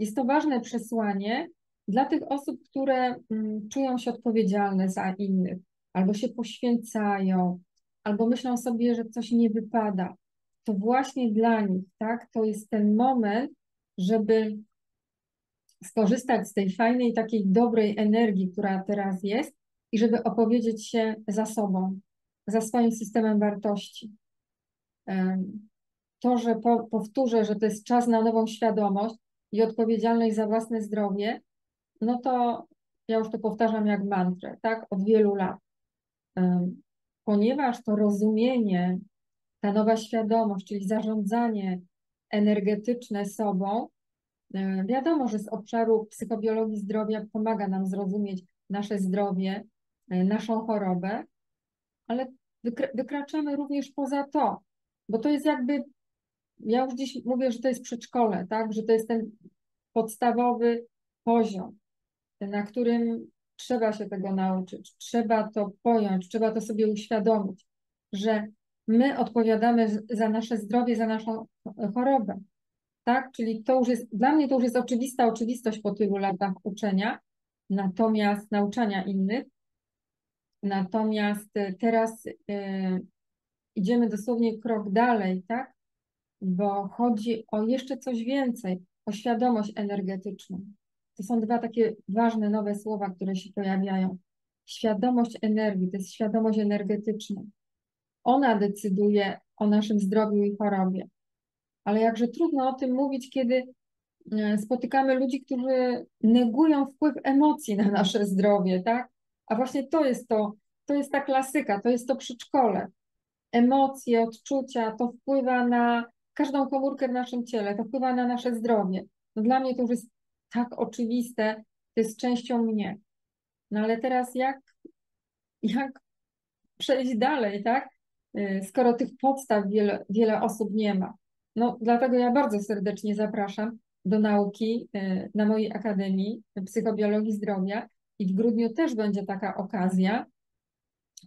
jest to ważne przesłanie dla tych osób, które mm, czują się odpowiedzialne za innych, albo się poświęcają, albo myślą sobie, że coś nie wypada, to właśnie dla nich, tak, to jest ten moment, żeby skorzystać z tej fajnej, takiej dobrej energii, która teraz jest i żeby opowiedzieć się za sobą, za swoim systemem wartości. To, że po, powtórzę, że to jest czas na nową świadomość i odpowiedzialność za własne zdrowie, no to ja już to powtarzam jak mantrę, tak, od wielu lat. Ponieważ to rozumienie, ta nowa świadomość, czyli zarządzanie energetyczne sobą, e, wiadomo, że z obszaru psychobiologii zdrowia pomaga nam zrozumieć nasze zdrowie, e, naszą chorobę, ale wykraczamy również poza to, bo to jest jakby, ja już dziś mówię, że to jest przedszkole, tak, że to jest ten podstawowy poziom, na którym trzeba się tego nauczyć, trzeba to pojąć, trzeba to sobie uświadomić, że my odpowiadamy za nasze zdrowie, za naszą chorobę. Tak? Czyli to już jest, dla mnie to już jest oczywista oczywistość po tylu latach uczenia, natomiast nauczania innych. Natomiast e, teraz y, idziemy dosłownie krok dalej, tak? Bo chodzi o jeszcze coś więcej, o świadomość energetyczną. To są dwa takie ważne nowe słowa, które się pojawiają. Świadomość energii, to jest świadomość energetyczna. ona decyduje o naszym zdrowiu i chorobie. Ale jakże trudno o tym mówić, kiedy e, spotykamy ludzi, którzy negują wpływ emocji na nasze zdrowie, tak? A właśnie to jest to, to jest ta klasyka, to jest to przedszkole. Emocje, odczucia, to wpływa na każdą komórkę w naszym ciele, to wpływa na nasze zdrowie. No dla mnie to już jest tak oczywiste, to jest częścią mnie. No ale teraz jak, jak przejść dalej, tak? Y, skoro tych podstaw wiele, wiele osób nie ma. No dlatego ja bardzo serdecznie zapraszam do nauki y, na mojej Akademii Psychobiologii Zdrowia i w grudniu też będzie taka okazja,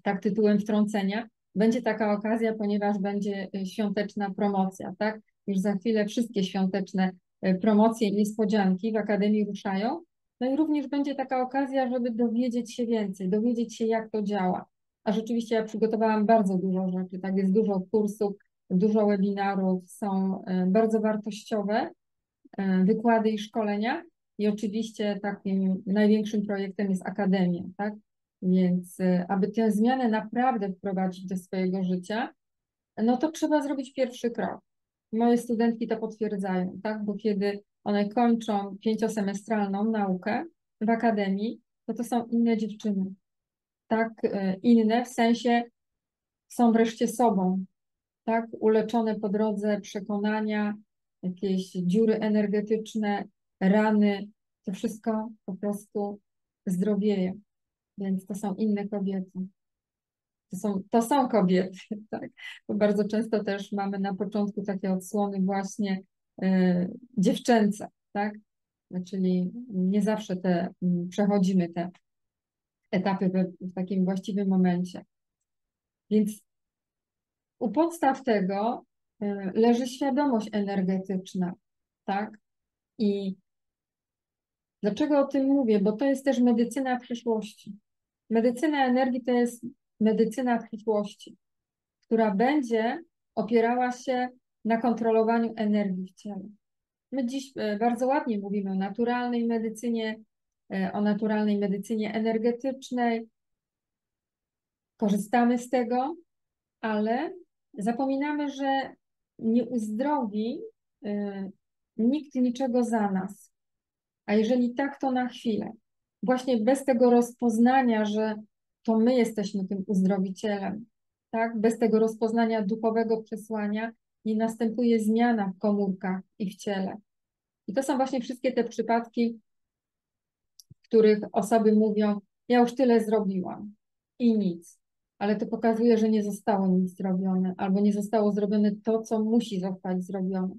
tak tytułem wtrącenia, będzie taka okazja, ponieważ będzie y, świąteczna promocja, tak? Już za chwilę wszystkie świąteczne y, promocje i niespodzianki w Akademii ruszają. No i również będzie taka okazja, żeby dowiedzieć się więcej, dowiedzieć się, jak to działa. A rzeczywiście ja przygotowałam bardzo dużo rzeczy, tak? Jest dużo kursów, dużo webinarów, są y, bardzo wartościowe wykłady i szkolenia. I oczywiście takim największym projektem jest Akademia, tak? Więc y, aby tę zmianę naprawdę wprowadzić do swojego życia, no to trzeba zrobić pierwszy krok. Moje studentki to potwierdzają, tak? Bo kiedy one kończą pięciosemestralną naukę w akademii, to to są inne dziewczyny. Tak, y, inne w sensie są wreszcie sobą, tak? Uleczone po drodze przekonania, jakieś dziury energetyczne, rany, to wszystko po prostu zdrowieje. Więc to są inne kobiety. To są, to są kobiety, tak? Bo bardzo często też mamy na początku takie odsłony właśnie y, dziewczęce, tak? Czyli nie zawsze te, mm, przechodzimy te etapy w, w takim właściwym momencie. Więc u podstaw tego y, leży świadomość energetyczna, tak? I Dlaczego o tym mówię? Bo to jest też medycyna przyszłości. Medycyna energii to jest medycyna przyszłości, która będzie opierała się na kontrolowaniu energii w ciele. My dziś e, bardzo ładnie mówimy o naturalnej medycynie, e, o naturalnej medycynie energetycznej. Korzystamy z tego, ale zapominamy, że nie uzdrowi e, nikt niczego za nas. A jeżeli tak, to na chwilę. Właśnie bez tego rozpoznania, że to my jesteśmy tym uzdrowicielem, tak? Bez tego rozpoznania duchowego przesłania nie następuje zmiana w komórkach i w ciele. I to są właśnie wszystkie te przypadki, w których osoby mówią, ja już tyle zrobiłam i nic. Ale to pokazuje, że nie zostało nic zrobione, albo nie zostało zrobione to, co musi zostać zrobione.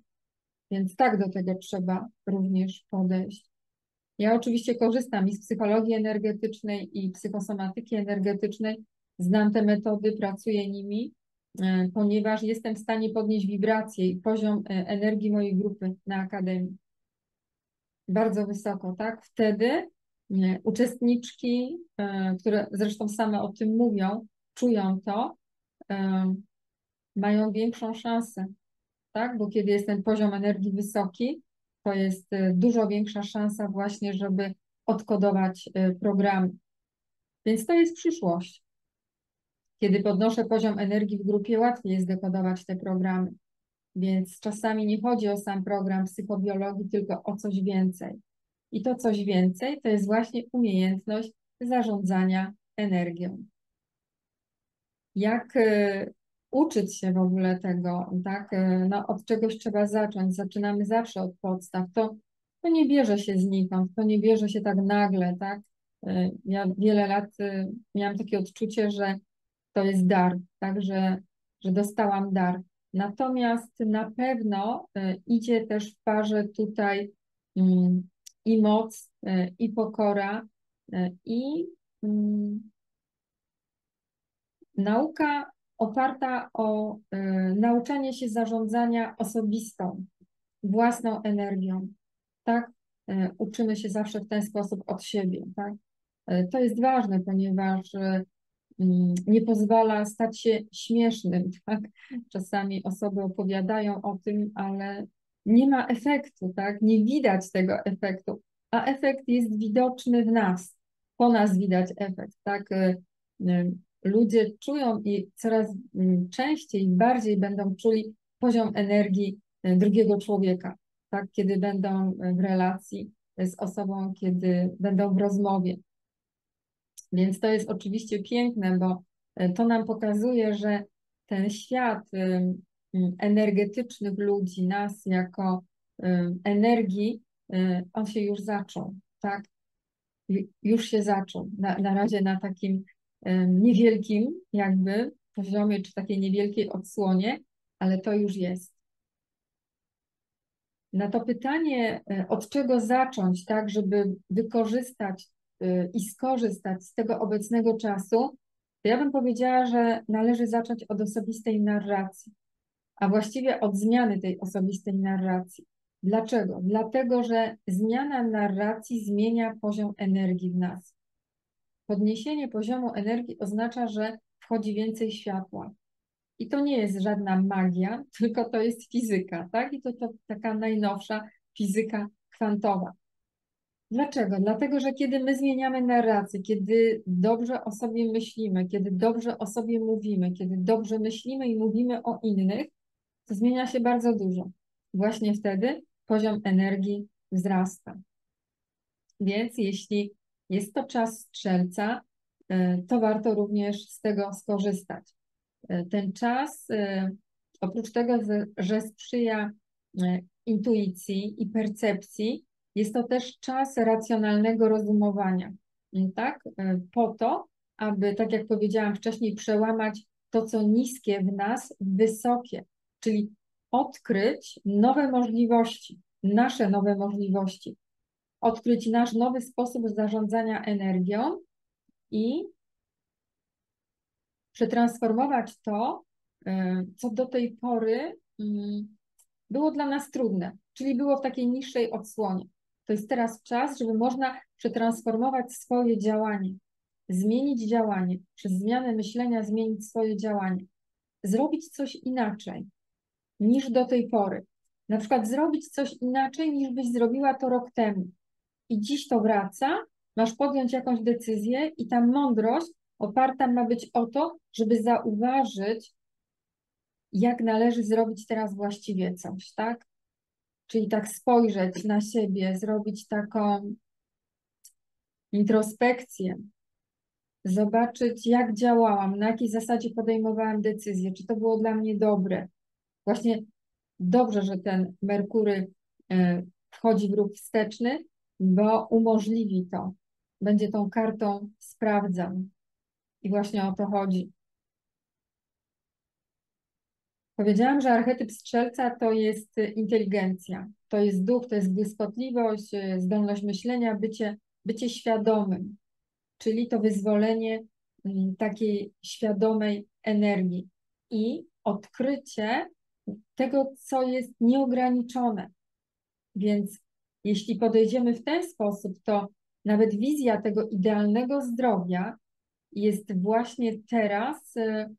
Więc tak do tego trzeba również podejść. Ja oczywiście korzystam i z psychologii energetycznej i psychosomatyki energetycznej. Znam te metody, pracuję nimi, e, ponieważ jestem w stanie podnieść wibracje i poziom e, energii mojej grupy na Akademii. Bardzo wysoko, tak? Wtedy e, uczestniczki, które zresztą same o tym mówią, czują to, mają większą szansę, tak? Bo kiedy jest ten poziom energii wysoki, to jest y, dużo większa szansa właśnie, żeby odkodować y, programy. Więc to jest przyszłość. Kiedy podnoszę poziom energii w grupie, łatwiej jest dekodować te programy. Więc czasami nie chodzi o sam program psychobiologii, tylko o coś więcej. I to coś więcej to jest właśnie umiejętność zarządzania energią. Jak y, uczyć się w ogóle tego, tak? E, no, od czegoś trzeba zacząć. Zaczynamy zawsze od podstaw. To, to nie bierze się znikąd, to nie bierze się tak nagle, tak? E, ja wiele lat e, miałam takie odczucie, że to jest dar, tak? Że, że dostałam dar. Natomiast na pewno idzie też w parze tutaj mm, i moc, i pokora, i mm, nauka oparta o y, nauczenie się zarządzania osobistą, własną energią. Tak? Y, uczymy się zawsze w ten sposób od siebie. Tak? Y, to jest ważne, ponieważ nie pozwala stać się śmiesznym. Tak? Czasami osoby opowiadają o tym, ale nie ma efektu, tak? nie widać tego efektu, a efekt jest widoczny w nas. Po nas widać efekt. Tak? Ludzie czują i coraz mm, częściej, bardziej będą czuli poziom energii e, drugiego człowieka, tak, kiedy będą w relacji z osobą, kiedy będą w rozmowie. Więc to jest oczywiście piękne, bo e, to nam pokazuje, że ten świat energetycznych ludzi, nas jako energii, e, on się już zaczął, tak? Już się zaczął. Na, na razie na takim niewielkim jakby poziomie, czy takiej niewielkiej odsłonie, ale to już jest. Na to pytanie, e, od czego zacząć, tak, żeby wykorzystać e, i skorzystać z tego obecnego czasu, ja bym powiedziała, że należy zacząć od osobistej narracji, a właściwie od zmiany tej osobistej narracji. Dlaczego? Dlatego, że zmiana narracji zmienia poziom energii w nas. Podniesienie poziomu energii oznacza, że wchodzi więcej światła. I to nie jest żadna magia, tylko to jest fizyka, tak? I to, to taka najnowsza fizyka kwantowa. Dlaczego? Dlatego, że kiedy my zmieniamy narrację, kiedy dobrze o sobie myślimy, kiedy dobrze o sobie mówimy, kiedy dobrze myślimy i mówimy o innych, to zmienia się bardzo dużo. Właśnie wtedy poziom energii wzrasta. Więc jeśli jest to czas strzelca, e, to warto również z tego skorzystać. E, ten czas, e, oprócz tego, że sprzyja intuicji i percepcji, jest to też czas racjonalnego rozumowania. Tak? Po to, aby, tak jak powiedziałam wcześniej, przełamać to, co niskie w nas, wysokie, czyli odkryć nowe możliwości, nasze nowe możliwości, odkryć nasz nowy sposób zarządzania energią i przetransformować to, y, co do tej pory mm, było dla nas trudne, czyli było w takiej niższej odsłonie. To jest teraz czas, żeby można przetransformować swoje działanie, zmienić działanie, przez zmianę myślenia zmienić swoje działanie, zrobić coś inaczej niż do tej pory. Na przykład zrobić coś inaczej niż byś zrobiła to rok temu i dziś to wraca, masz podjąć jakąś decyzję i ta mądrość oparta ma być o to, żeby zauważyć, jak należy zrobić teraz właściwie coś, tak? Czyli tak spojrzeć na siebie, zrobić taką introspekcję, zobaczyć, jak działałam, na jakiej zasadzie podejmowałam decyzje, czy to było dla mnie dobre. Właśnie dobrze, że ten Merkury e, wchodzi w ruch wsteczny, bo umożliwi to. Będzie tą kartą sprawdzam. I właśnie o to chodzi. Powiedziałam, że archetyp strzelca to jest inteligencja, to jest duch, to jest błyskotliwość, zdolność myślenia, bycie, bycie świadomym, czyli to wyzwolenie mm, takiej świadomej energii i odkrycie tego, co jest nieograniczone. Więc jeśli podejdziemy w ten sposób, to nawet wizja tego idealnego zdrowia jest właśnie teraz y,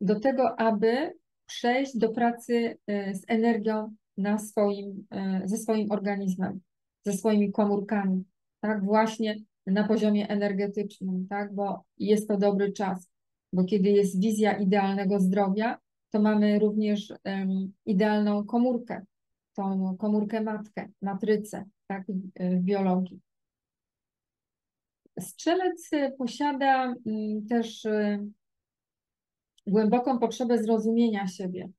do tego, aby przejść do pracy y, z energią na swoim, y, ze swoim organizmem, ze swoimi komórkami, tak, właśnie na poziomie energetycznym, tak, bo jest to dobry czas, bo kiedy jest wizja idealnego zdrowia, to mamy również um, idealną komórkę, tą komórkę matkę, matrycę, tak, w biologii. Strzelec posiada mm, też y, głęboką potrzebę zrozumienia siebie.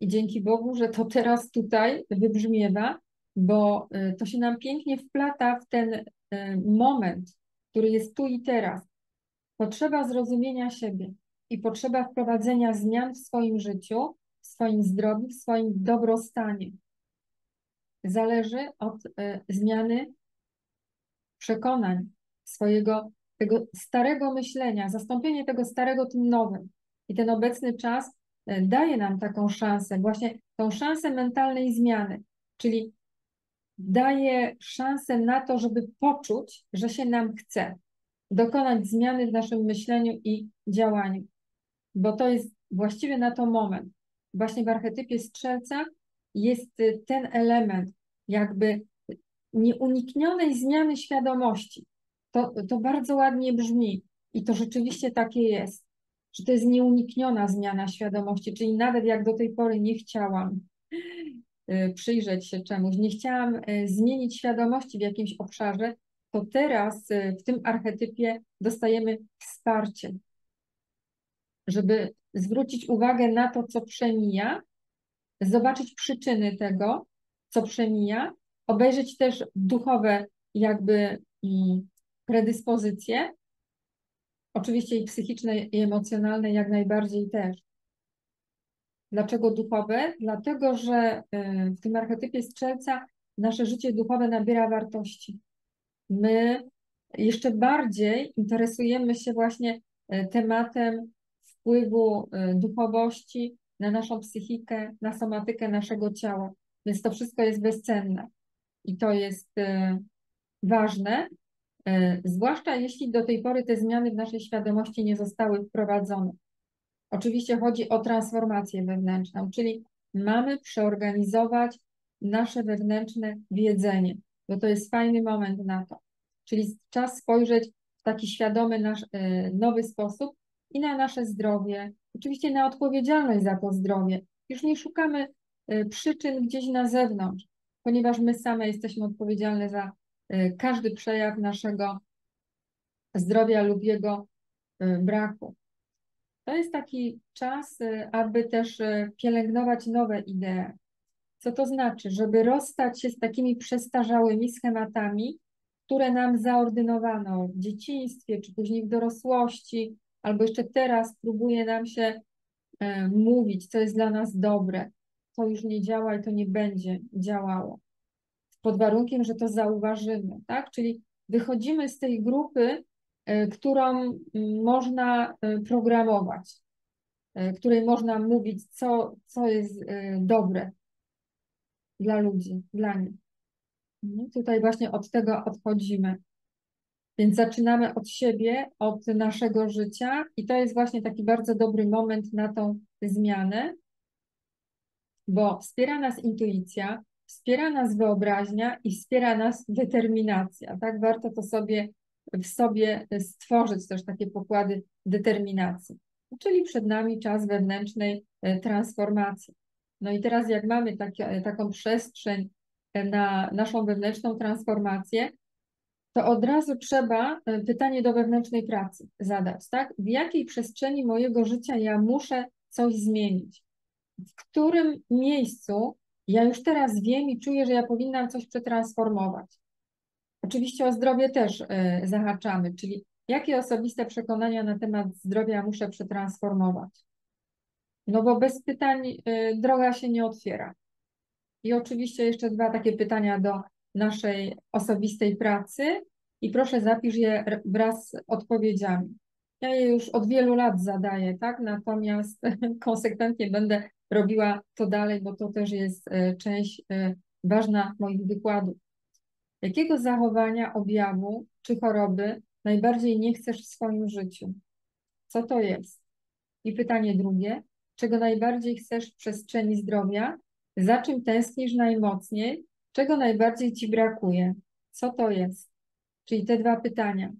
I dzięki Bogu, że to teraz tutaj wybrzmiewa, bo y, to się nam pięknie wplata w ten y, moment, który jest tu i teraz. Potrzeba zrozumienia siebie i potrzeba wprowadzenia zmian w swoim życiu, swoim zdrowiu, w swoim dobrostanie. Zależy od zmiany przekonań, swojego tego starego myślenia, zastąpienie tego starego tym nowym. I ten obecny czas e, daje nam taką szansę, właśnie tą szansę mentalnej zmiany, czyli daje szansę na to, żeby poczuć, że się nam chce, dokonać zmiany w naszym myśleniu i działaniu, bo to jest właściwie na to moment. Właśnie w archetypie strzelca jest e, ten element jakby nieuniknionej zmiany świadomości. To, to bardzo ładnie brzmi, I to rzeczywiście takie jest, że to jest nieunikniona zmiana świadomości, czyli nawet jak do tej pory nie chciałam y, przyjrzeć się czemuś, nie chciałam y, zmienić świadomości w jakimś obszarze, to teraz y, w tym archetypie dostajemy wsparcie, żeby zwrócić uwagę na to, co przemija, zobaczyć przyczyny tego, co przemija, obejrzeć też duchowe jakby mm, predyspozycje, oczywiście i psychiczne, i emocjonalne jak najbardziej też. Dlaczego duchowe? Dlatego, że y, w tym archetypie strzelca nasze życie duchowe nabiera wartości. My jeszcze bardziej interesujemy się właśnie y, tematem wpływu y, duchowości na naszą psychikę, na somatykę naszego ciała. Więc to wszystko jest bezcenne i to jest ważne, E, zwłaszcza jeśli do tej pory te zmiany w naszej świadomości nie zostały wprowadzone. Oczywiście chodzi o transformację wewnętrzną, czyli mamy przeorganizować nasze wewnętrzne wiedzenie, bo to jest fajny moment na to. Czyli czas spojrzeć w taki świadomy, nasz, nowy sposób i na nasze zdrowie, oczywiście na odpowiedzialność za to zdrowie. Już nie szukamy e, przyczyn gdzieś na zewnątrz, ponieważ my same jesteśmy odpowiedzialne za Y, każdy przejaw naszego zdrowia lub jego y, braku. To jest taki czas, y, aby też pielęgnować nowe idee. Co to znaczy? Żeby rozstać się z takimi przestarzałymi schematami, które nam zaordynowano w dzieciństwie, czy później w dorosłości, albo jeszcze teraz próbuje nam się mówić, co jest dla nas dobre. To już nie działa i to nie będzie działało pod warunkiem, że to zauważymy, tak? Czyli wychodzimy z tej grupy, e, którą można e, programować, e, której można mówić, co, co jest dobre dla ludzi, dla nich. Mhm, tutaj właśnie od tego odchodzimy. Więc zaczynamy od siebie, od naszego życia, i to jest właśnie taki bardzo dobry moment na tą zmianę, bo wspiera nas intuicja, wspiera nas wyobraźnia i wspiera nas determinacja. Tak, warto to sobie w sobie stworzyć też takie pokłady determinacji. Czyli przed nami czas wewnętrznej e, transformacji. No i teraz, jak mamy takie, taką przestrzeń e, na naszą wewnętrzną transformację, to od razu trzeba e, pytanie do wewnętrznej pracy zadać, tak? W jakiej przestrzeni mojego życia ja muszę coś zmienić? W którym miejscu ja już teraz wiem i czuję, że ja powinnam coś przetransformować. Oczywiście o zdrowie też y, zahaczamy, czyli jakie osobiste przekonania na temat zdrowia muszę przetransformować. No bo bez pytań y, droga się nie otwiera. I oczywiście jeszcze dwa takie pytania do naszej osobistej pracy i proszę zapisz je wraz z odpowiedziami. Ja je już od wielu lat zadaję, tak? Natomiast konsekwentnie będę robiła to dalej, bo to też jest e, część e, ważna moich wykładów. Jakiego zachowania, objawu czy choroby najbardziej nie chcesz w swoim życiu? Co to jest? I pytanie drugie, czego najbardziej chcesz w przestrzeni zdrowia? Za czym tęsknisz najmocniej? Czego najbardziej ci brakuje? Co to jest? Czyli te dwa pytania.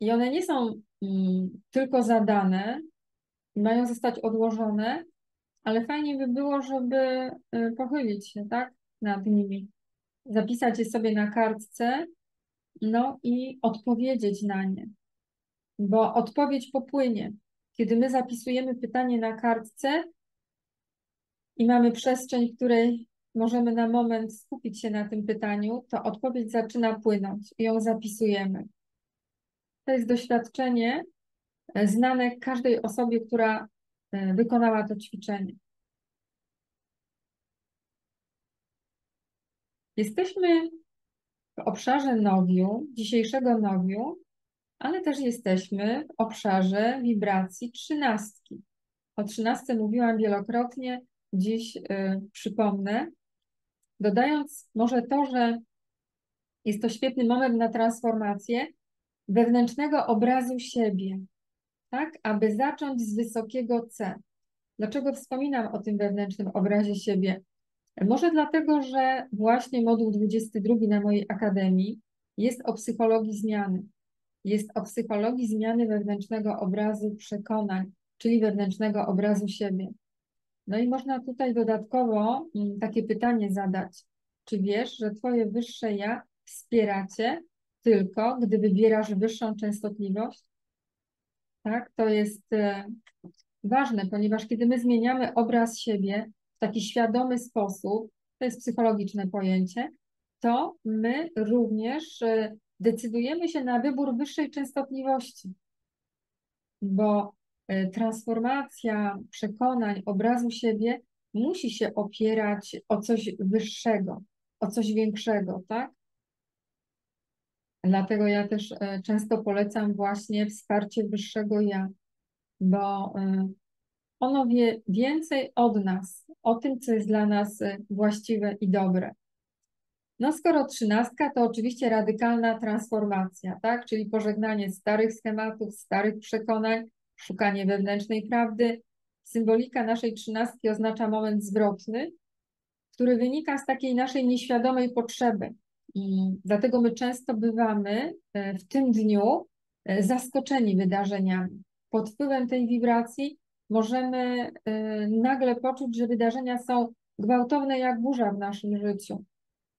I one nie są mm, tylko zadane, mają zostać odłożone, ale fajnie by było, żeby y, pochylić się, tak, nad nimi, zapisać je sobie na kartce, no i odpowiedzieć na nie, bo odpowiedź popłynie. Kiedy my zapisujemy pytanie na kartce i mamy przestrzeń, w której możemy na moment skupić się na tym pytaniu, to odpowiedź zaczyna płynąć i ją zapisujemy. To jest doświadczenie, znane każdej osobie, która e, wykonała to ćwiczenie. Jesteśmy w obszarze nowiu, dzisiejszego nowiu, ale też jesteśmy w obszarze wibracji trzynastki. O trzynastce mówiłam wielokrotnie, dziś y, przypomnę, dodając może to, że jest to świetny moment na transformację wewnętrznego obrazu siebie, tak, aby zacząć z wysokiego C. Dlaczego wspominam o tym wewnętrznym obrazie siebie? Może dlatego, że właśnie moduł 22 na mojej akademii jest o psychologii zmiany. jest o psychologii zmiany wewnętrznego obrazu przekonań, czyli wewnętrznego obrazu siebie. No i można tutaj dodatkowo mm, takie pytanie zadać. Czy wiesz, że Twoje wyższe ja wspieracie tylko, gdy wybierasz wyższą częstotliwość? Tak, to jest e, ważne, ponieważ kiedy my zmieniamy obraz siebie w taki świadomy sposób, to jest psychologiczne pojęcie, to my również e, decydujemy się na wybór wyższej częstotliwości, bo transformacja przekonań, obrazu siebie musi się opierać o coś wyższego, o coś większego, tak? Dlatego ja też e, często polecam właśnie wsparcie wyższego ja, bo e, ono wie więcej od nas, o tym, co jest dla nas e, właściwe i dobre. No skoro trzynastka, to oczywiście radykalna transformacja, tak? Czyli pożegnanie starych schematów, starych przekonań, szukanie wewnętrznej prawdy. Symbolika naszej trzynastki oznacza moment zwrotny, który wynika z takiej naszej nieświadomej potrzeby, i dlatego my często bywamy e, w tym dniu e, zaskoczeni wydarzeniami. Pod wpływem tej wibracji możemy e, nagle poczuć, że wydarzenia są gwałtowne jak burza w naszym życiu.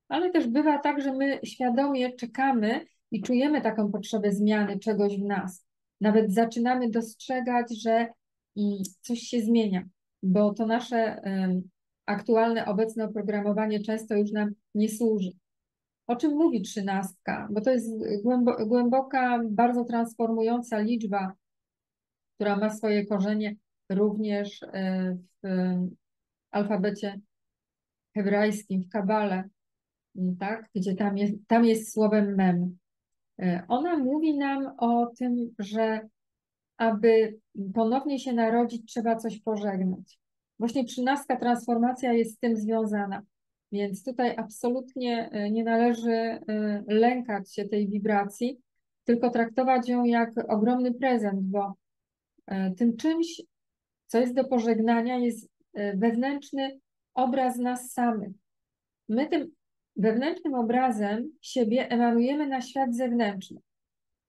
Ale też bywa tak, że my świadomie czekamy i czujemy taką potrzebę zmiany czegoś w nas. Nawet zaczynamy dostrzegać, że coś się zmienia, bo to nasze aktualne, obecne oprogramowanie często już nam nie służy. O czym mówi trzynastka? Bo to jest głęboka, bardzo transformująca liczba, która ma swoje korzenie również e, w alfabecie hebrajskim, w Kabale, tak? gdzie tam jest, tam jest słowem mem. E, ona mówi nam o tym, że aby ponownie się narodzić, trzeba coś pożegnać. Właśnie trzynastka transformacja jest z tym związana. Więc tutaj absolutnie e, nie należy e, lękać się tej wibracji, tylko traktować ją jak ogromny prezent, bo tym czymś, co jest do pożegnania, jest wewnętrzny obraz nas samych. My tym wewnętrznym obrazem siebie emanujemy na świat zewnętrzny.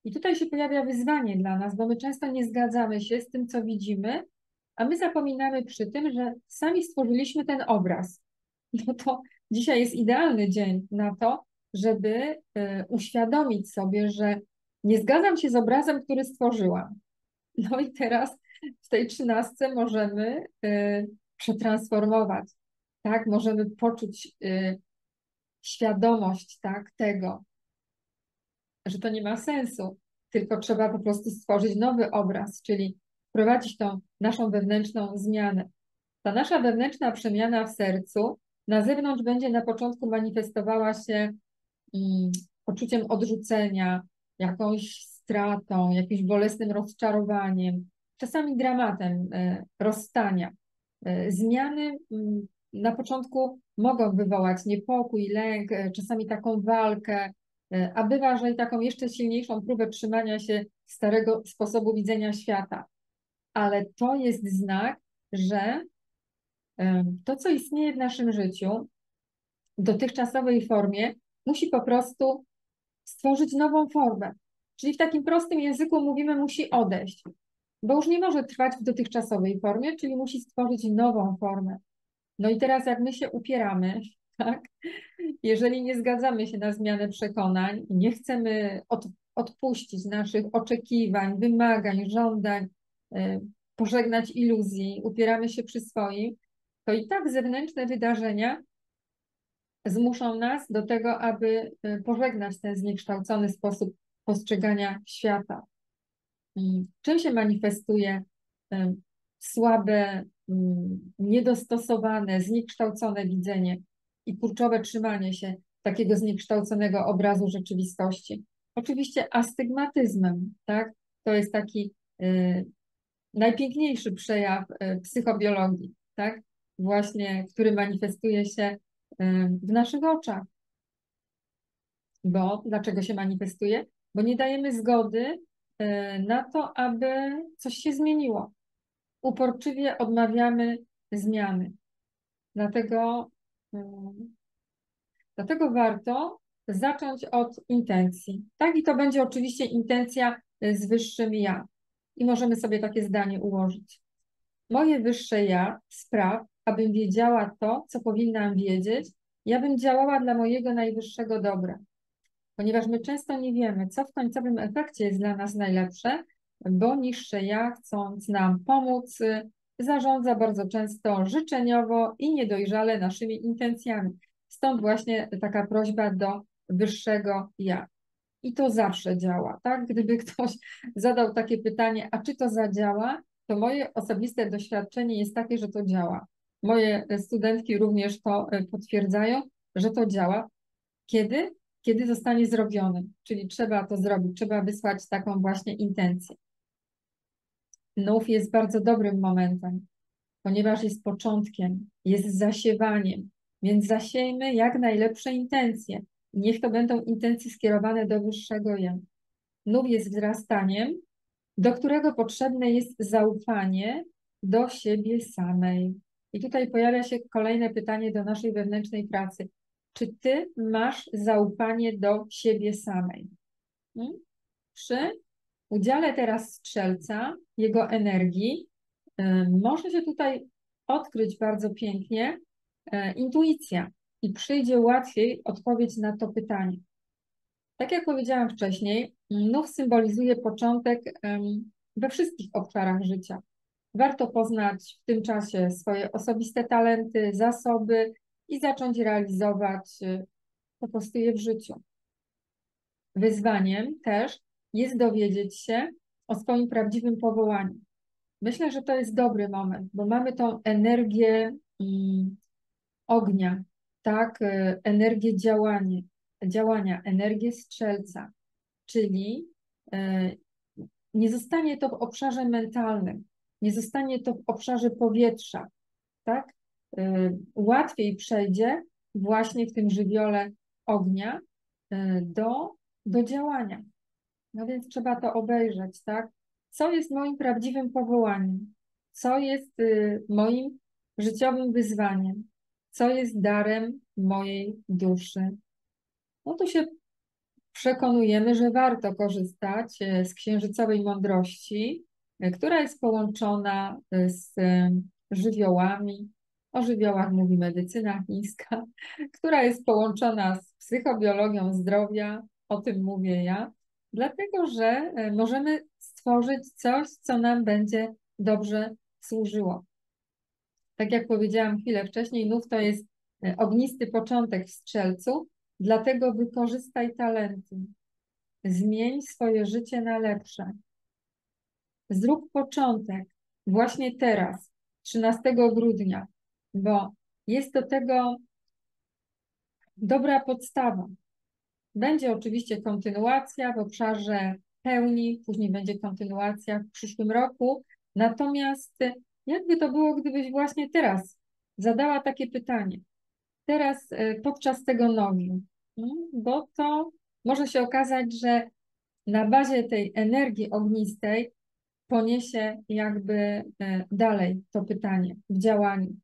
I tutaj się pojawia wyzwanie dla nas, bo my często nie zgadzamy się z tym, co widzimy, a my zapominamy przy tym, że sami stworzyliśmy ten obraz no to dzisiaj jest idealny dzień na to, żeby e, uświadomić sobie, że nie zgadzam się z obrazem, który stworzyłam. No i teraz w tej trzynastce możemy e, przetransformować, tak? Możemy poczuć e, świadomość, tak, tego, że to nie ma sensu, tylko trzeba po prostu stworzyć nowy obraz, czyli wprowadzić tą naszą wewnętrzną zmianę. Ta nasza wewnętrzna przemiana w sercu na zewnątrz będzie na początku manifestowała się mm, poczuciem odrzucenia, jakąś stratą, jakimś bolesnym rozczarowaniem, czasami dramatem e, rozstania. E, zmiany mm, na początku mogą wywołać niepokój, lęk, e, czasami taką walkę, a bywa, że i taką jeszcze silniejszą próbę trzymania się starego sposobu widzenia świata. Ale to jest znak, że to, co istnieje w naszym życiu w dotychczasowej formie, musi po prostu stworzyć nową formę. Czyli w takim prostym języku mówimy, musi odejść, bo już nie może trwać w dotychczasowej formie, czyli musi stworzyć nową formę. No i teraz, jak my się upieramy, tak? Jeżeli nie zgadzamy się na zmianę przekonań nie chcemy od, odpuścić naszych oczekiwań, wymagań, żądań, y, pożegnać iluzji, upieramy się przy swoim, to i tak zewnętrzne wydarzenia zmuszą nas do tego, aby y, pożegnać ten zniekształcony sposób postrzegania świata. Czym się manifestuje y, słabe, niedostosowane, zniekształcone widzenie i kurczowe trzymanie się takiego zniekształconego obrazu rzeczywistości? Oczywiście astygmatyzmem, tak? To jest taki y, najpiękniejszy przejaw y, psychobiologii, tak? właśnie, który manifestuje się w naszych oczach. Bo dlaczego się manifestuje? Bo nie dajemy zgody na to, aby coś się zmieniło. Uporczywie odmawiamy zmiany. Dlatego, dlatego warto zacząć od intencji. Tak, i to będzie oczywiście intencja y, z wyższym ja. I możemy sobie takie zdanie ułożyć. Moje wyższe ja spraw, abym wiedziała to, co powinnam wiedzieć, ja bym działała dla mojego najwyższego dobra. Ponieważ my często nie wiemy, co w końcowym efekcie jest dla nas najlepsze, bo niższe ja, chcąc nam pomóc, zarządza bardzo często życzeniowo i niedojrzale naszymi intencjami. Stąd właśnie taka prośba do wyższego ja. I to zawsze działa, tak? Gdyby ktoś zadał takie pytanie, a czy to zadziała, to moje osobiste doświadczenie jest takie, że to działa. Moje studentki również to e, potwierdzają, że to działa. Kiedy? Kiedy zostanie zrobione, czyli trzeba to zrobić, trzeba wysłać taką właśnie intencję. Nów jest bardzo dobrym momentem, ponieważ jest początkiem, jest zasiewaniem, więc zasiejmy jak najlepsze intencje. Niech to będą intencje skierowane do wyższego ja. Nów jest wzrastaniem, do którego potrzebne jest zaufanie do siebie samej. I tutaj pojawia się kolejne pytanie do naszej wewnętrznej pracy. Czy ty masz zaufanie do siebie samej? Hmm? Przy udziale teraz strzelca, jego energii, może się tutaj odkryć bardzo pięknie e, intuicja i przyjdzie łatwiej odpowiedź na to pytanie. Tak jak powiedziałam wcześniej, nów symbolizuje początek we wszystkich obszarach życia. Warto poznać w tym czasie swoje osobiste talenty, zasoby i zacząć realizować y, po prostu je w życiu. Wyzwaniem też jest dowiedzieć się o swoim prawdziwym powołaniu. Myślę, że to jest dobry moment, bo mamy tą energię mm, ognia, tak, y, energię działania, działania, energię strzelca, czyli y, nie zostanie to w obszarze mentalnym, nie zostanie to w obszarze powietrza, tak? Y, łatwiej przejdzie właśnie w tym żywiole ognia do, do działania. No więc trzeba to obejrzeć, tak? Co jest moim prawdziwym powołaniem? Co jest moim życiowym wyzwaniem? co jest darem mojej duszy. No tu się przekonujemy, że warto korzystać e, z księżycowej mądrości, e, która jest połączona e, z żywiołami. O żywiołach mówi medycyna chińska, która jest połączona z psychobiologią zdrowia, o tym mówię ja, dlatego że możemy stworzyć coś, co nam będzie dobrze służyło. Tak jak powiedziałam chwilę wcześniej, nów to jest e, ognisty początek w strzelcu, dlatego wykorzystaj talenty. Zmień swoje życie na lepsze. Zrób początek właśnie teraz, 13 grudnia, bo jest do tego dobra podstawa. Będzie oczywiście kontynuacja w obszarze pełni, później będzie kontynuacja w przyszłym roku, natomiast jakby to było, gdybyś właśnie teraz zadała takie pytanie, teraz e, podczas tego nogi, mm, bo to może się okazać, że na bazie tej energii ognistej poniesie jakby e, dalej to pytanie w działaniu.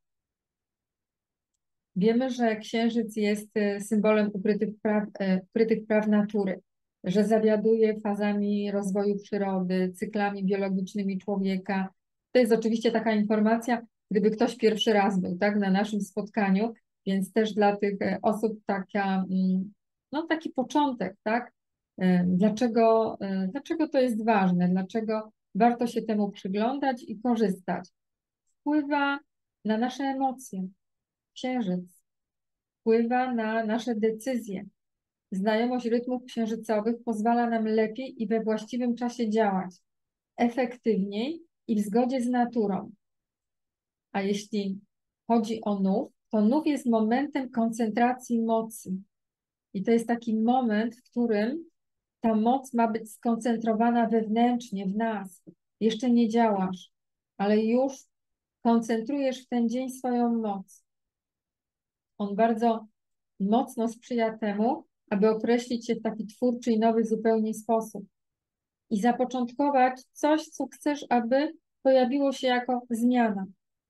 Wiemy, że księżyc jest e, symbolem ukrytych praw, ukrytych praw natury, że zawiaduje fazami rozwoju przyrody, cyklami biologicznymi człowieka, to jest oczywiście taka informacja, gdyby ktoś pierwszy raz był tak, na naszym spotkaniu, więc też dla tych e, osób taka, mm, no, taki początek, tak? Dlaczego, dlaczego to jest ważne? Dlaczego warto się temu przyglądać i korzystać? Wpływa na nasze emocje. Księżyc wpływa na nasze decyzje. Znajomość rytmów księżycowych pozwala nam lepiej i we właściwym czasie działać, efektywniej i w zgodzie z naturą. A jeśli chodzi o nów, to nów jest momentem koncentracji mocy. I to jest taki moment, w którym ta moc ma być skoncentrowana wewnętrznie, w nas. Jeszcze nie działasz, ale już koncentrujesz w ten dzień swoją moc. On bardzo mocno sprzyja temu, aby określić się w taki twórczy i nowy zupełnie sposób i zapoczątkować coś, co chcesz, aby pojawiło się jako zmiana.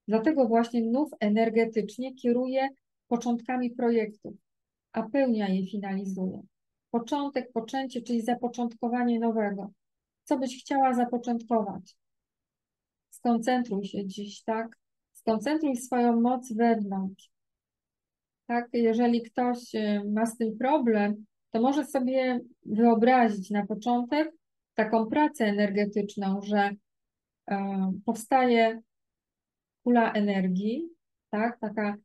Dlatego właśnie nów energetycznie kieruje początkami projektów. a pełnia je finalizuje. Początek, poczęcie, czyli zapoczątkowanie nowego. Co byś chciała zapoczątkować? Skoncentruj się dziś, tak? Skoncentruj swoją moc wewnątrz. Tak, jeżeli ktoś y, ma z tym problem, to może sobie wyobrazić na początek taką pracę energetyczną, że e, powstaje kula energii, tak, taka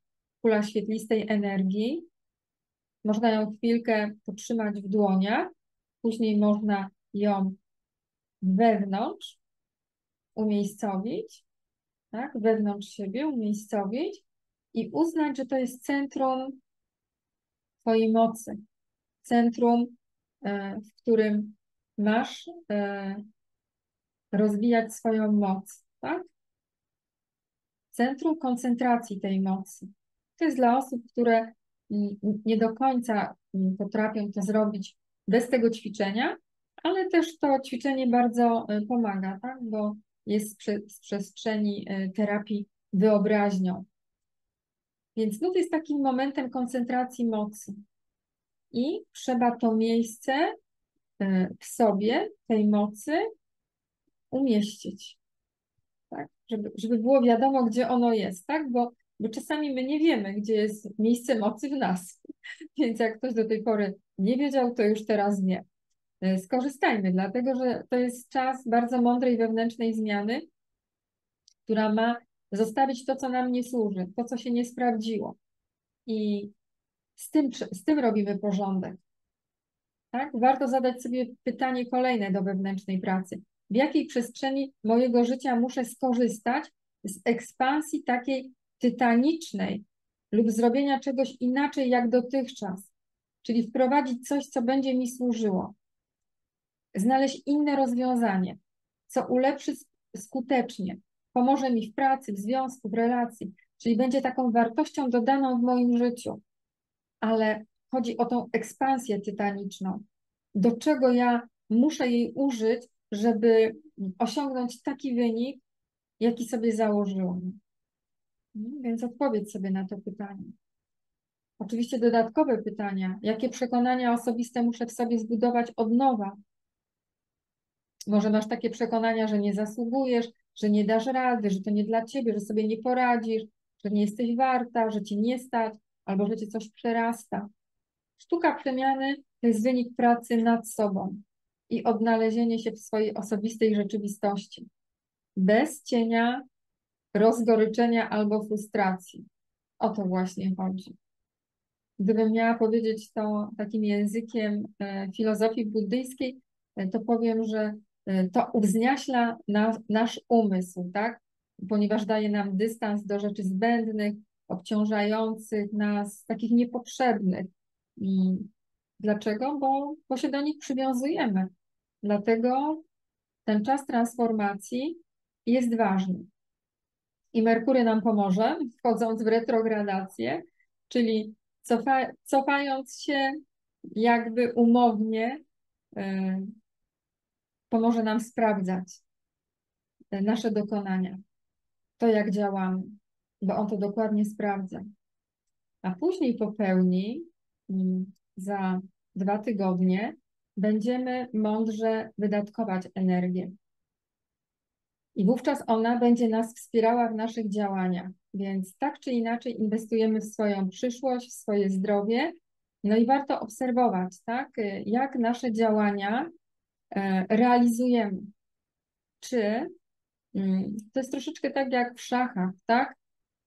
kula świetlistej energii. Można ją chwilkę potrzymać w dłoniach, później można ją wewnątrz umiejscowić, tak, wewnątrz siebie umiejscowić i uznać, że to jest centrum Twojej mocy, centrum, e, w którym masz e, rozwijać swoją moc, tak? Centrum koncentracji tej mocy. To jest dla osób, które nie do końca potrafią to zrobić bez tego ćwiczenia, ale też to ćwiczenie bardzo e, pomaga, tak? Bo jest z przestrzeni terapii wyobraźnią. Więc znów jest takim momentem koncentracji mocy. I trzeba to miejsce e, w sobie, tej mocy, umieścić. Tak? Żeby, żeby było wiadomo, gdzie ono jest, tak? Bo, bo czasami my nie wiemy, gdzie jest miejsce mocy w nas. Więc jak ktoś do tej pory nie wiedział, to już teraz wie. E, skorzystajmy, dlatego że to jest czas bardzo mądrej wewnętrznej zmiany, która ma zostawić to, co nam nie służy, to, co się nie sprawdziło. I z tym, z tym robimy porządek. Tak? Warto zadać sobie pytanie kolejne do wewnętrznej pracy. W jakiej przestrzeni mojego życia muszę skorzystać z ekspansji takiej tytanicznej lub zrobienia czegoś inaczej jak dotychczas, czyli wprowadzić coś, co będzie mi służyło. Znaleźć inne rozwiązanie, co ulepszy skutecznie, pomoże mi w pracy, w związku, w relacji, czyli będzie taką wartością dodaną w moim życiu. Ale chodzi o tą ekspansję tytaniczną. Do czego ja muszę jej użyć, żeby osiągnąć taki wynik, jaki sobie założyłam. Więc odpowiedz sobie na to pytanie. Oczywiście dodatkowe pytania. Jakie przekonania osobiste muszę w sobie zbudować od nowa? Może masz takie przekonania, że nie zasługujesz, że nie dasz rady, że to nie dla ciebie, że sobie nie poradzisz, że nie jesteś warta, że ci nie stać, albo że cię coś przerasta. Sztuka przemiany to jest wynik pracy nad sobą i odnalezienie się w swojej osobistej rzeczywistości. Bez cienia rozgoryczenia albo frustracji. O to właśnie chodzi. Gdybym miała powiedzieć to takim językiem e, filozofii buddyjskiej, e, to powiem, że to uwzniaśla na, nasz umysł, tak? Ponieważ daje nam dystans do rzeczy zbędnych, obciążających nas, takich niepotrzebnych. Dlaczego? Bo, bo się do nich przywiązujemy. Dlatego ten czas transformacji jest ważny. I Merkury nam pomoże, wchodząc w retrogradację, czyli cofa, cofając się jakby umownie y, pomoże nam sprawdzać nasze dokonania, to jak działamy, bo on to dokładnie sprawdza. A później po pełni, mm, za dwa tygodnie, będziemy mądrze wydatkować energię. I wówczas ona będzie nas wspierała w naszych działaniach. Więc tak czy inaczej inwestujemy w swoją przyszłość, w swoje zdrowie. No i warto obserwować, tak, jak nasze działania realizujemy. Czy mm, to jest troszeczkę tak jak w szachach, tak?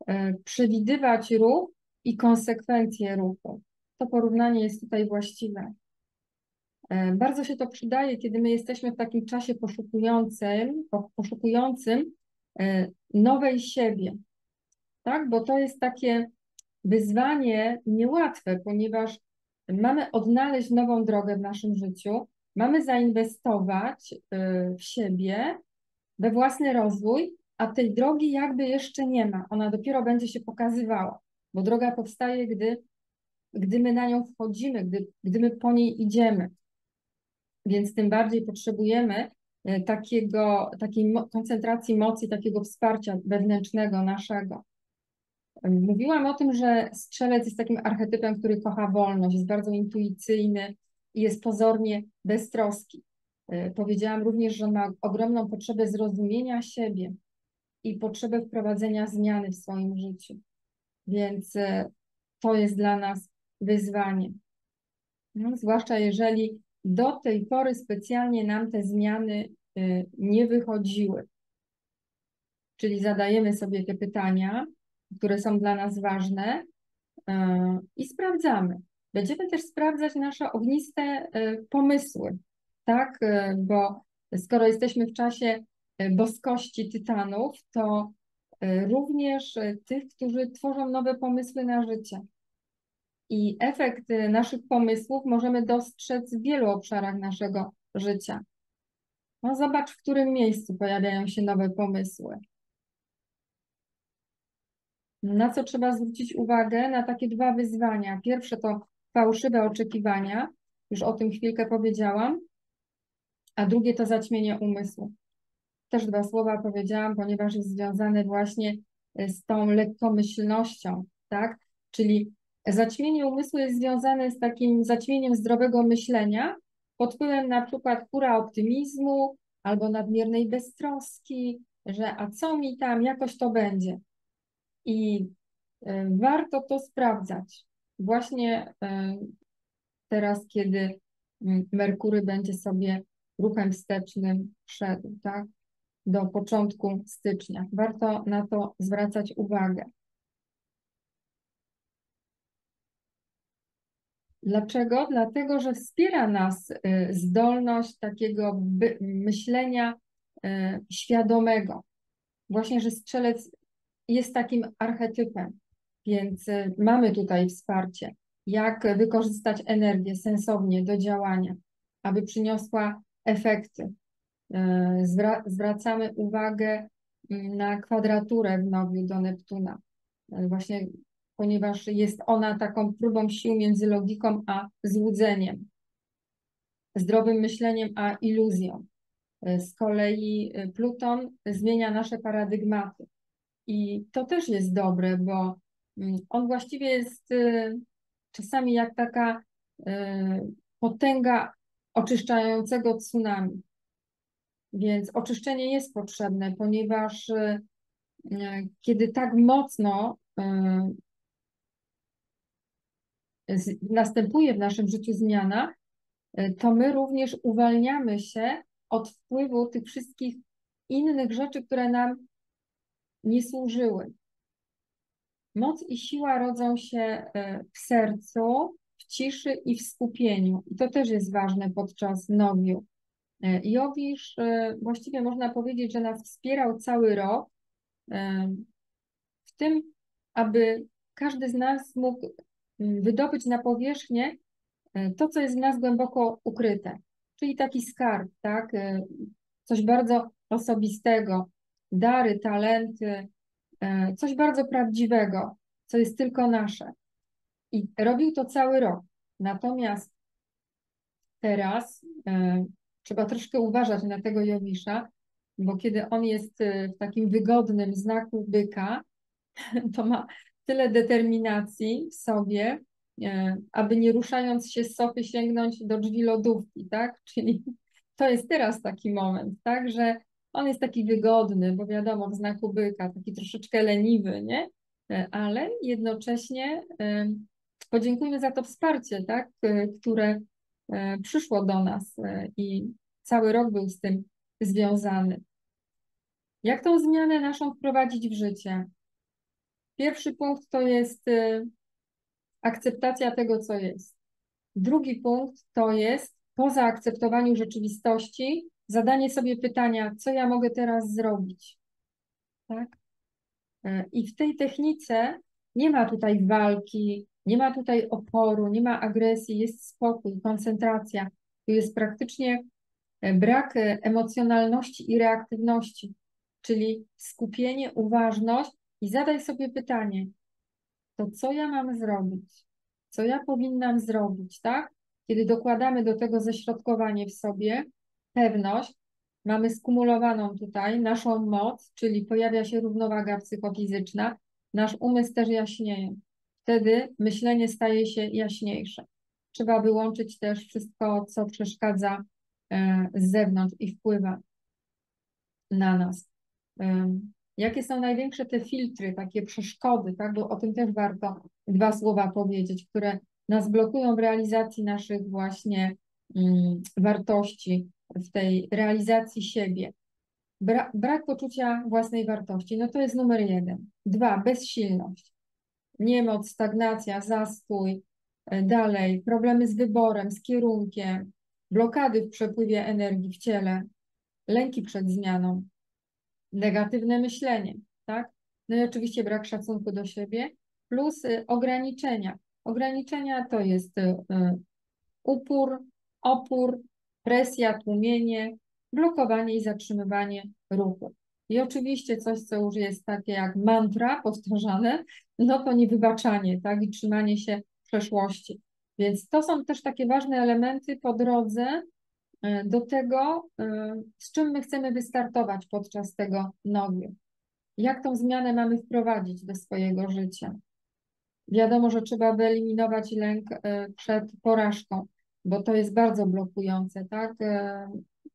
E, przewidywać ruch i konsekwencje ruchu. To porównanie jest tutaj właściwe. E, bardzo się to przydaje, kiedy my jesteśmy w takim czasie poszukującym, poszukującym nowej siebie, tak? Bo to jest takie wyzwanie niełatwe, ponieważ mamy odnaleźć nową drogę w naszym życiu, Mamy zainwestować y, w siebie, we własny rozwój, a tej drogi jakby jeszcze nie ma. Ona dopiero będzie się pokazywała, bo droga powstaje, gdy, gdy my na nią wchodzimy, gdy, gdy my po niej idziemy. Więc tym bardziej potrzebujemy y, takiego, takiej koncentracji mocy, takiego wsparcia wewnętrznego naszego. Mówiłam o tym, że strzelec jest takim archetypem, który kocha wolność, jest bardzo intuicyjny i jest pozornie beztroski. E, powiedziałam również, że ma ogromną potrzebę zrozumienia siebie i potrzebę wprowadzenia zmiany w swoim życiu. Więc e, to jest dla nas wyzwanie. No, zwłaszcza jeżeli do tej pory specjalnie nam te zmiany e, nie wychodziły. Czyli zadajemy sobie te pytania, które są dla nas ważne i sprawdzamy. Będziemy też sprawdzać nasze ogniste pomysły, tak? E, bo skoro jesteśmy w czasie e, boskości tytanów, to e, również tych, którzy tworzą nowe pomysły na życie. I efekt naszych pomysłów możemy dostrzec w wielu obszarach naszego życia. No zobacz, w którym miejscu pojawiają się nowe pomysły. Na co trzeba zwrócić uwagę? Na takie dwa wyzwania. Pierwsze to fałszywe oczekiwania, już o tym chwilkę powiedziałam, a drugie to zaćmienie umysłu. Też dwa słowa powiedziałam, ponieważ jest związane właśnie e, z tą lekkomyślnością, tak? Czyli zaćmienie umysłu jest związane z takim zaćmieniem zdrowego myślenia pod wpływem na przykład kura optymizmu albo nadmiernej beztroski, że a co mi tam, jakoś to będzie. I e, warto to sprawdzać. Właśnie e, teraz, kiedy Merkury będzie sobie ruchem wstecznym szedł, tak? Do początku stycznia. Warto na to zwracać uwagę. Dlaczego? Dlatego, że wspiera nas y, zdolność takiego myślenia y, świadomego. Właśnie, że strzelec jest takim archetypem, więc y, mamy tutaj wsparcie, jak wykorzystać energię sensownie do działania, aby przyniosła efekty. E, zwracamy uwagę mm, na kwadraturę w nowiu do Neptuna, e, właśnie ponieważ jest ona taką próbą sił między logiką a złudzeniem, zdrowym myśleniem a iluzją. E, z kolei Pluton zmienia nasze paradygmaty. I to też jest dobre, bo on właściwie jest czasami jak taka potęga oczyszczającego tsunami. Więc oczyszczenie jest potrzebne, ponieważ e, kiedy tak mocno następuje w naszym życiu zmiana, to my również uwalniamy się od wpływu tych wszystkich innych rzeczy, które nam nie służyły. Moc i siła rodzą się w sercu, w ciszy i w skupieniu. I to też jest ważne podczas nowiu. E, Jowisz e, właściwie można powiedzieć, że nas wspierał cały rok e, w tym, aby każdy z nas mógł mm, wydobyć na powierzchnię to, co jest w nas głęboko ukryte, czyli taki skarb, tak? Coś bardzo osobistego, dary, talenty, coś bardzo prawdziwego, co jest tylko nasze. I robił to cały rok. Natomiast teraz e, trzeba troszkę uważać na tego Jowisza, bo kiedy on jest e, w takim wygodnym znaku byka, to ma tyle determinacji w sobie, e, aby nie ruszając się z sofy sięgnąć do drzwi lodówki, tak? Czyli to jest teraz taki moment, tak, że on jest taki wygodny, bo wiadomo, w znaku byka, taki troszeczkę leniwy, nie? E, ale jednocześnie podziękujmy za to wsparcie, tak, e, które e, przyszło do nas i cały rok był z tym związany. Jak tą zmianę naszą wprowadzić w życie? Pierwszy punkt to jest akceptacja tego, co jest. Drugi punkt to jest po zaakceptowaniu rzeczywistości zadanie sobie pytania, co ja mogę teraz zrobić. Tak? I w tej technice nie ma tutaj walki, nie ma tutaj oporu, nie ma agresji, jest spokój, koncentracja. Tu jest praktycznie e, brak e, emocjonalności i reaktywności, czyli skupienie, uważność i zadaj sobie pytanie, to co ja mam zrobić? Co ja powinnam zrobić, tak? Kiedy dokładamy do tego ześrodkowanie w sobie, pewność, mamy skumulowaną tutaj naszą moc, czyli pojawia się równowaga psychofizyczna, nasz umysł też jaśnieje. Wtedy myślenie staje się jaśniejsze. Trzeba wyłączyć też wszystko, co przeszkadza e, z zewnątrz i wpływa na nas. Jakie są największe te filtry, takie przeszkody, tak? bo o tym też warto dwa słowa powiedzieć, które nas blokują w realizacji naszych właśnie mm, wartości, w tej realizacji siebie. Bra brak poczucia własnej wartości, no to jest numer jeden. Dwa, bezsilność. Niemoc, stagnacja, zastój, e, dalej, problemy z wyborem, z kierunkiem, blokady w przepływie energii w ciele, lęki przed zmianą, negatywne myślenie, tak? No i oczywiście brak szacunku do siebie, plus y, ograniczenia. Ograniczenia to jest y, upór, opór, presja, tłumienie, blokowanie i zatrzymywanie ruchu. I oczywiście coś, co już jest takie jak mantra powtarzane, no to niewybaczanie, tak, i trzymanie się przeszłości. Więc to są też takie ważne elementy po drodze e, do tego, e, z czym my chcemy wystartować podczas tego nogi. Jak tą zmianę mamy wprowadzić do swojego życia. Wiadomo, że trzeba wyeliminować lęk e, przed porażką, bo to jest bardzo blokujące, tak?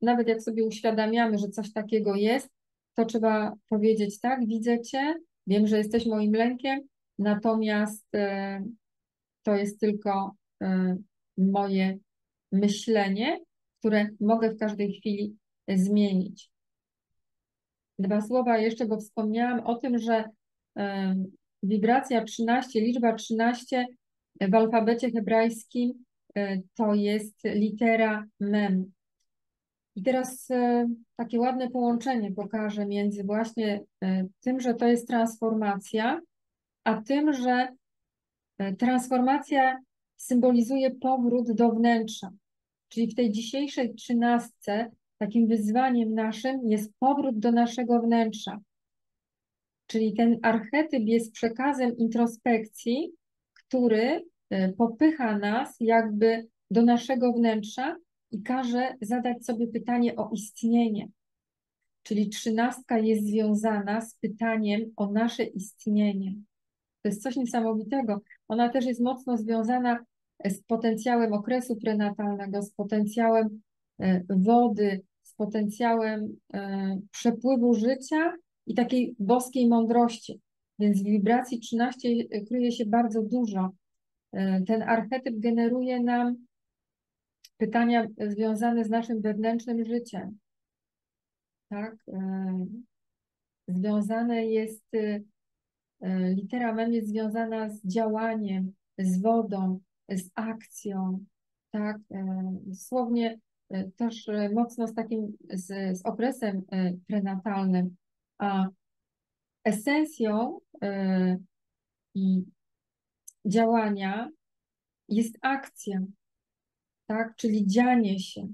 Nawet jak sobie uświadamiamy, że coś takiego jest, to trzeba powiedzieć, tak, widzę Cię, wiem, że jesteś moim lękiem, natomiast to jest tylko Y, moje myślenie, które mogę w każdej chwili zmienić. Dwa słowa jeszcze, bo wspomniałam o tym, że wibracja 13, liczba 13 w alfabecie hebrajskim to jest litera mem. I teraz takie ładne połączenie pokażę między właśnie tym, że to jest transformacja, a tym, że transformacja symbolizuje powrót do wnętrza. Czyli w tej dzisiejszej trzynastce takim wyzwaniem naszym jest powrót do naszego wnętrza. Czyli ten archetyp jest przekazem introspekcji, który e, popycha nas jakby do naszego wnętrza i każe zadać sobie pytanie o istnienie. Czyli trzynastka jest związana z pytaniem o nasze istnienie. To jest coś niesamowitego. Ona też jest mocno związana z potencjałem okresu prenatalnego, z potencjałem e, wody, z potencjałem e, przepływu życia i takiej boskiej mądrości. Więc w wibracji 13 kryje się bardzo dużo. E, ten archetyp generuje nam pytania związane z naszym wewnętrznym życiem. Tak? Związane jest, litera mem jest związana z działaniem, z wodą, z akcją, tak, e, dosłownie e, też e, mocno z takim, z, z okresem prenatalnym, a esencją działania jest akcja, tak, czyli dzianie się.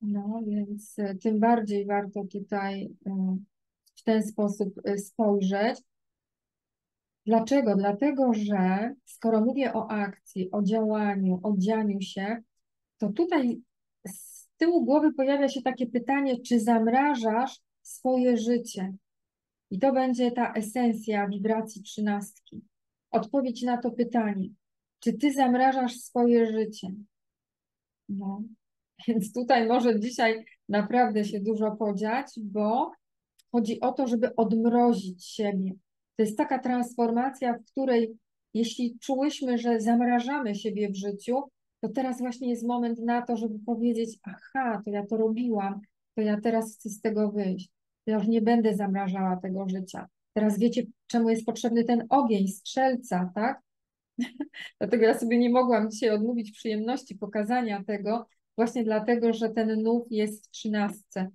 No więc tym bardziej warto tutaj w ten sposób spojrzeć. Dlaczego? Dlatego, że skoro mówię o akcji, o działaniu, o dzianiu się, to tutaj z tyłu głowy pojawia się takie pytanie, czy zamrażasz swoje życie? I to będzie ta esencja wibracji trzynastki. Odpowiedź na to pytanie. Czy ty zamrażasz swoje życie? No, więc tutaj może dzisiaj naprawdę się dużo podziać, bo chodzi o to, żeby odmrozić siebie, to jest taka transformacja, w której jeśli czułyśmy, że zamrażamy siebie w życiu, to teraz właśnie jest moment na to, żeby powiedzieć, aha, to ja to robiłam, to ja teraz chcę z tego wyjść. Ja już nie będę zamrażała tego życia. Teraz wiecie, czemu jest potrzebny ten ogień strzelca, tak? dlatego ja sobie nie mogłam dzisiaj odmówić przyjemności pokazania tego, właśnie dlatego, że ten nów jest w trzynastce,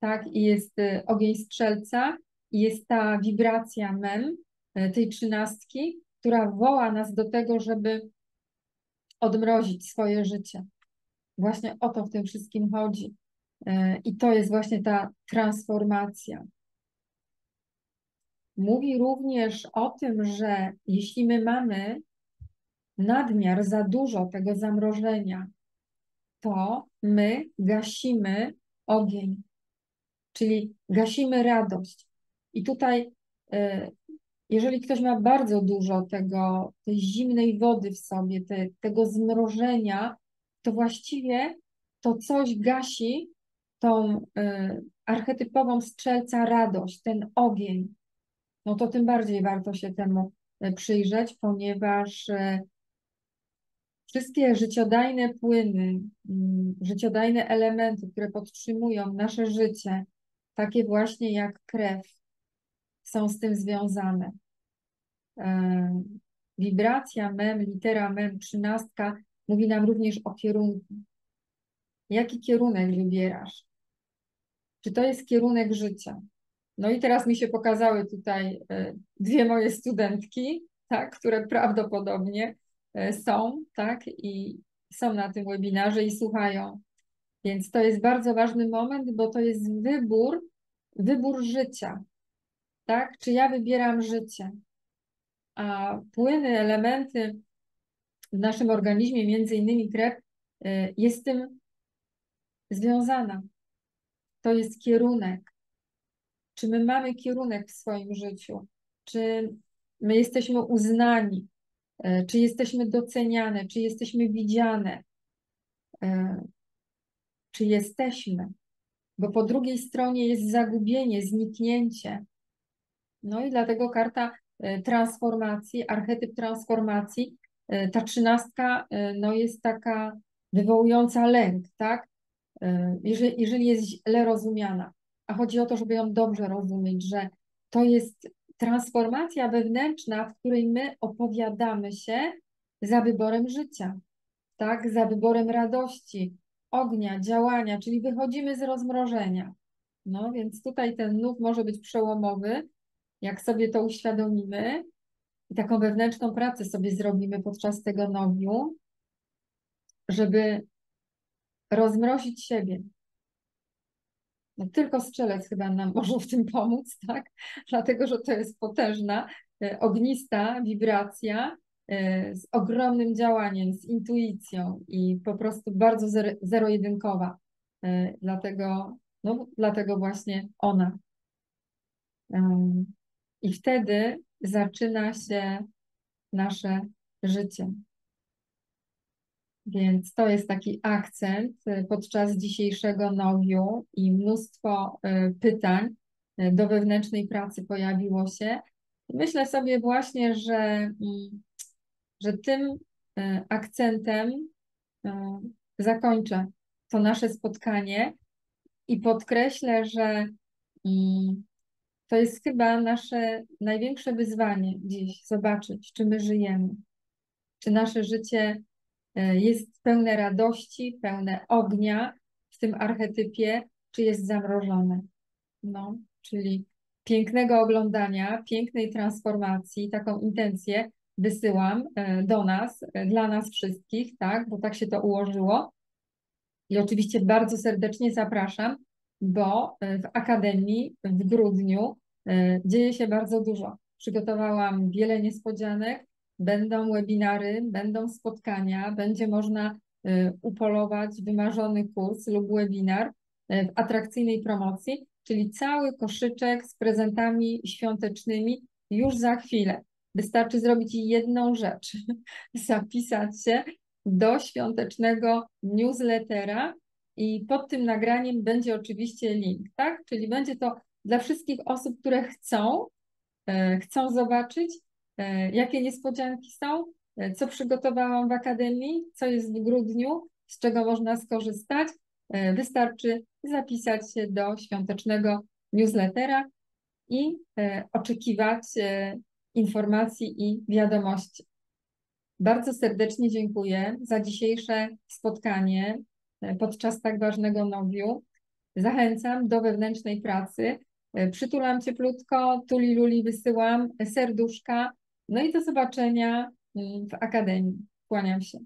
tak? I jest y, ogień strzelca, jest ta wibracja mem, e, tej trzynastki, która woła nas do tego, żeby odmrozić swoje życie. Właśnie o to w tym wszystkim chodzi. E, I to jest właśnie ta transformacja. Mówi również o tym, że jeśli my mamy nadmiar, za dużo tego zamrożenia, to my gasimy ogień, czyli gasimy radość. I tutaj y, jeżeli ktoś ma bardzo dużo tego, tej zimnej wody w sobie, te, tego zmrożenia, to właściwie to coś gasi tą y, archetypową strzelca radość, ten ogień. No to tym bardziej warto się temu y, przyjrzeć, ponieważ y, wszystkie życiodajne płyny, y, życiodajne elementy, które podtrzymują nasze życie, takie właśnie jak krew, są z tym związane. E, wibracja mem, litera mem, trzynastka mówi nam również o kierunku. Jaki kierunek wybierasz? Czy to jest kierunek życia? No i teraz mi się pokazały tutaj e, dwie moje studentki, tak, które prawdopodobnie e, są, tak, i są na tym webinarze i słuchają. Więc to jest bardzo ważny moment, bo to jest wybór, wybór życia tak? Czy ja wybieram życie? A płyny, elementy w naszym organizmie, między innymi krew, y, jest tym związana. To jest kierunek. Czy my mamy kierunek w swoim życiu? Czy my jesteśmy uznani? Y, czy jesteśmy doceniane? Czy jesteśmy widziane? Y, czy jesteśmy? Bo po drugiej stronie jest zagubienie, zniknięcie. No i dlatego karta e, transformacji, archetyp transformacji, e, ta trzynastka e, no jest taka wywołująca lęk, tak? Jeżeli, jeżeli jest źle rozumiana. A chodzi o to, żeby ją dobrze rozumieć, że to jest transformacja wewnętrzna, w której my opowiadamy się za wyborem życia, tak? Za wyborem radości, ognia, działania, czyli wychodzimy z rozmrożenia. No więc tutaj ten nów może być przełomowy, jak sobie to uświadomimy i taką wewnętrzną pracę sobie zrobimy podczas tego nowiu, żeby rozmrozić siebie. No, tylko strzelec chyba nam może w tym pomóc, tak? Dlatego, że to jest potężna, e, ognista wibracja e, z ogromnym działaniem, z intuicją i po prostu bardzo zero-jedynkowa. E, dlatego, no, dlatego właśnie ona. I wtedy zaczyna się nasze życie. Więc to jest taki akcent y, podczas dzisiejszego nowiu i mnóstwo y, pytań y, do wewnętrznej pracy pojawiło się. Myślę sobie właśnie, że, mm, że tym akcentem zakończę to nasze spotkanie i podkreślę, że mm, to jest chyba nasze największe wyzwanie dziś, zobaczyć, czy my żyjemy, czy nasze życie jest pełne radości, pełne ognia w tym archetypie, czy jest zamrożone. No, czyli pięknego oglądania, pięknej transformacji, taką intencję wysyłam e, do nas, e, dla nas wszystkich, tak, bo tak się to ułożyło. I oczywiście bardzo serdecznie zapraszam bo e, w Akademii w grudniu e, dzieje się bardzo dużo. Przygotowałam wiele niespodzianek, będą webinary, będą spotkania, będzie można e, upolować wymarzony kurs lub webinar w atrakcyjnej promocji, czyli cały koszyczek z prezentami świątecznymi już za chwilę. Wystarczy zrobić jedną rzecz, zapisać się do świątecznego newslettera i pod tym nagraniem będzie oczywiście link, tak? Czyli będzie to dla wszystkich osób, które chcą, e, chcą zobaczyć, jakie niespodzianki są, e, co przygotowałam w Akademii, co jest w grudniu, z czego można skorzystać. Wystarczy zapisać się do świątecznego newslettera i oczekiwać informacji i wiadomości. Bardzo serdecznie dziękuję za dzisiejsze spotkanie podczas tak ważnego nowiu. Zachęcam do wewnętrznej pracy. Przytulam cieplutko, tuli luli wysyłam, serduszka. No i do zobaczenia w Akademii. Kłaniam się.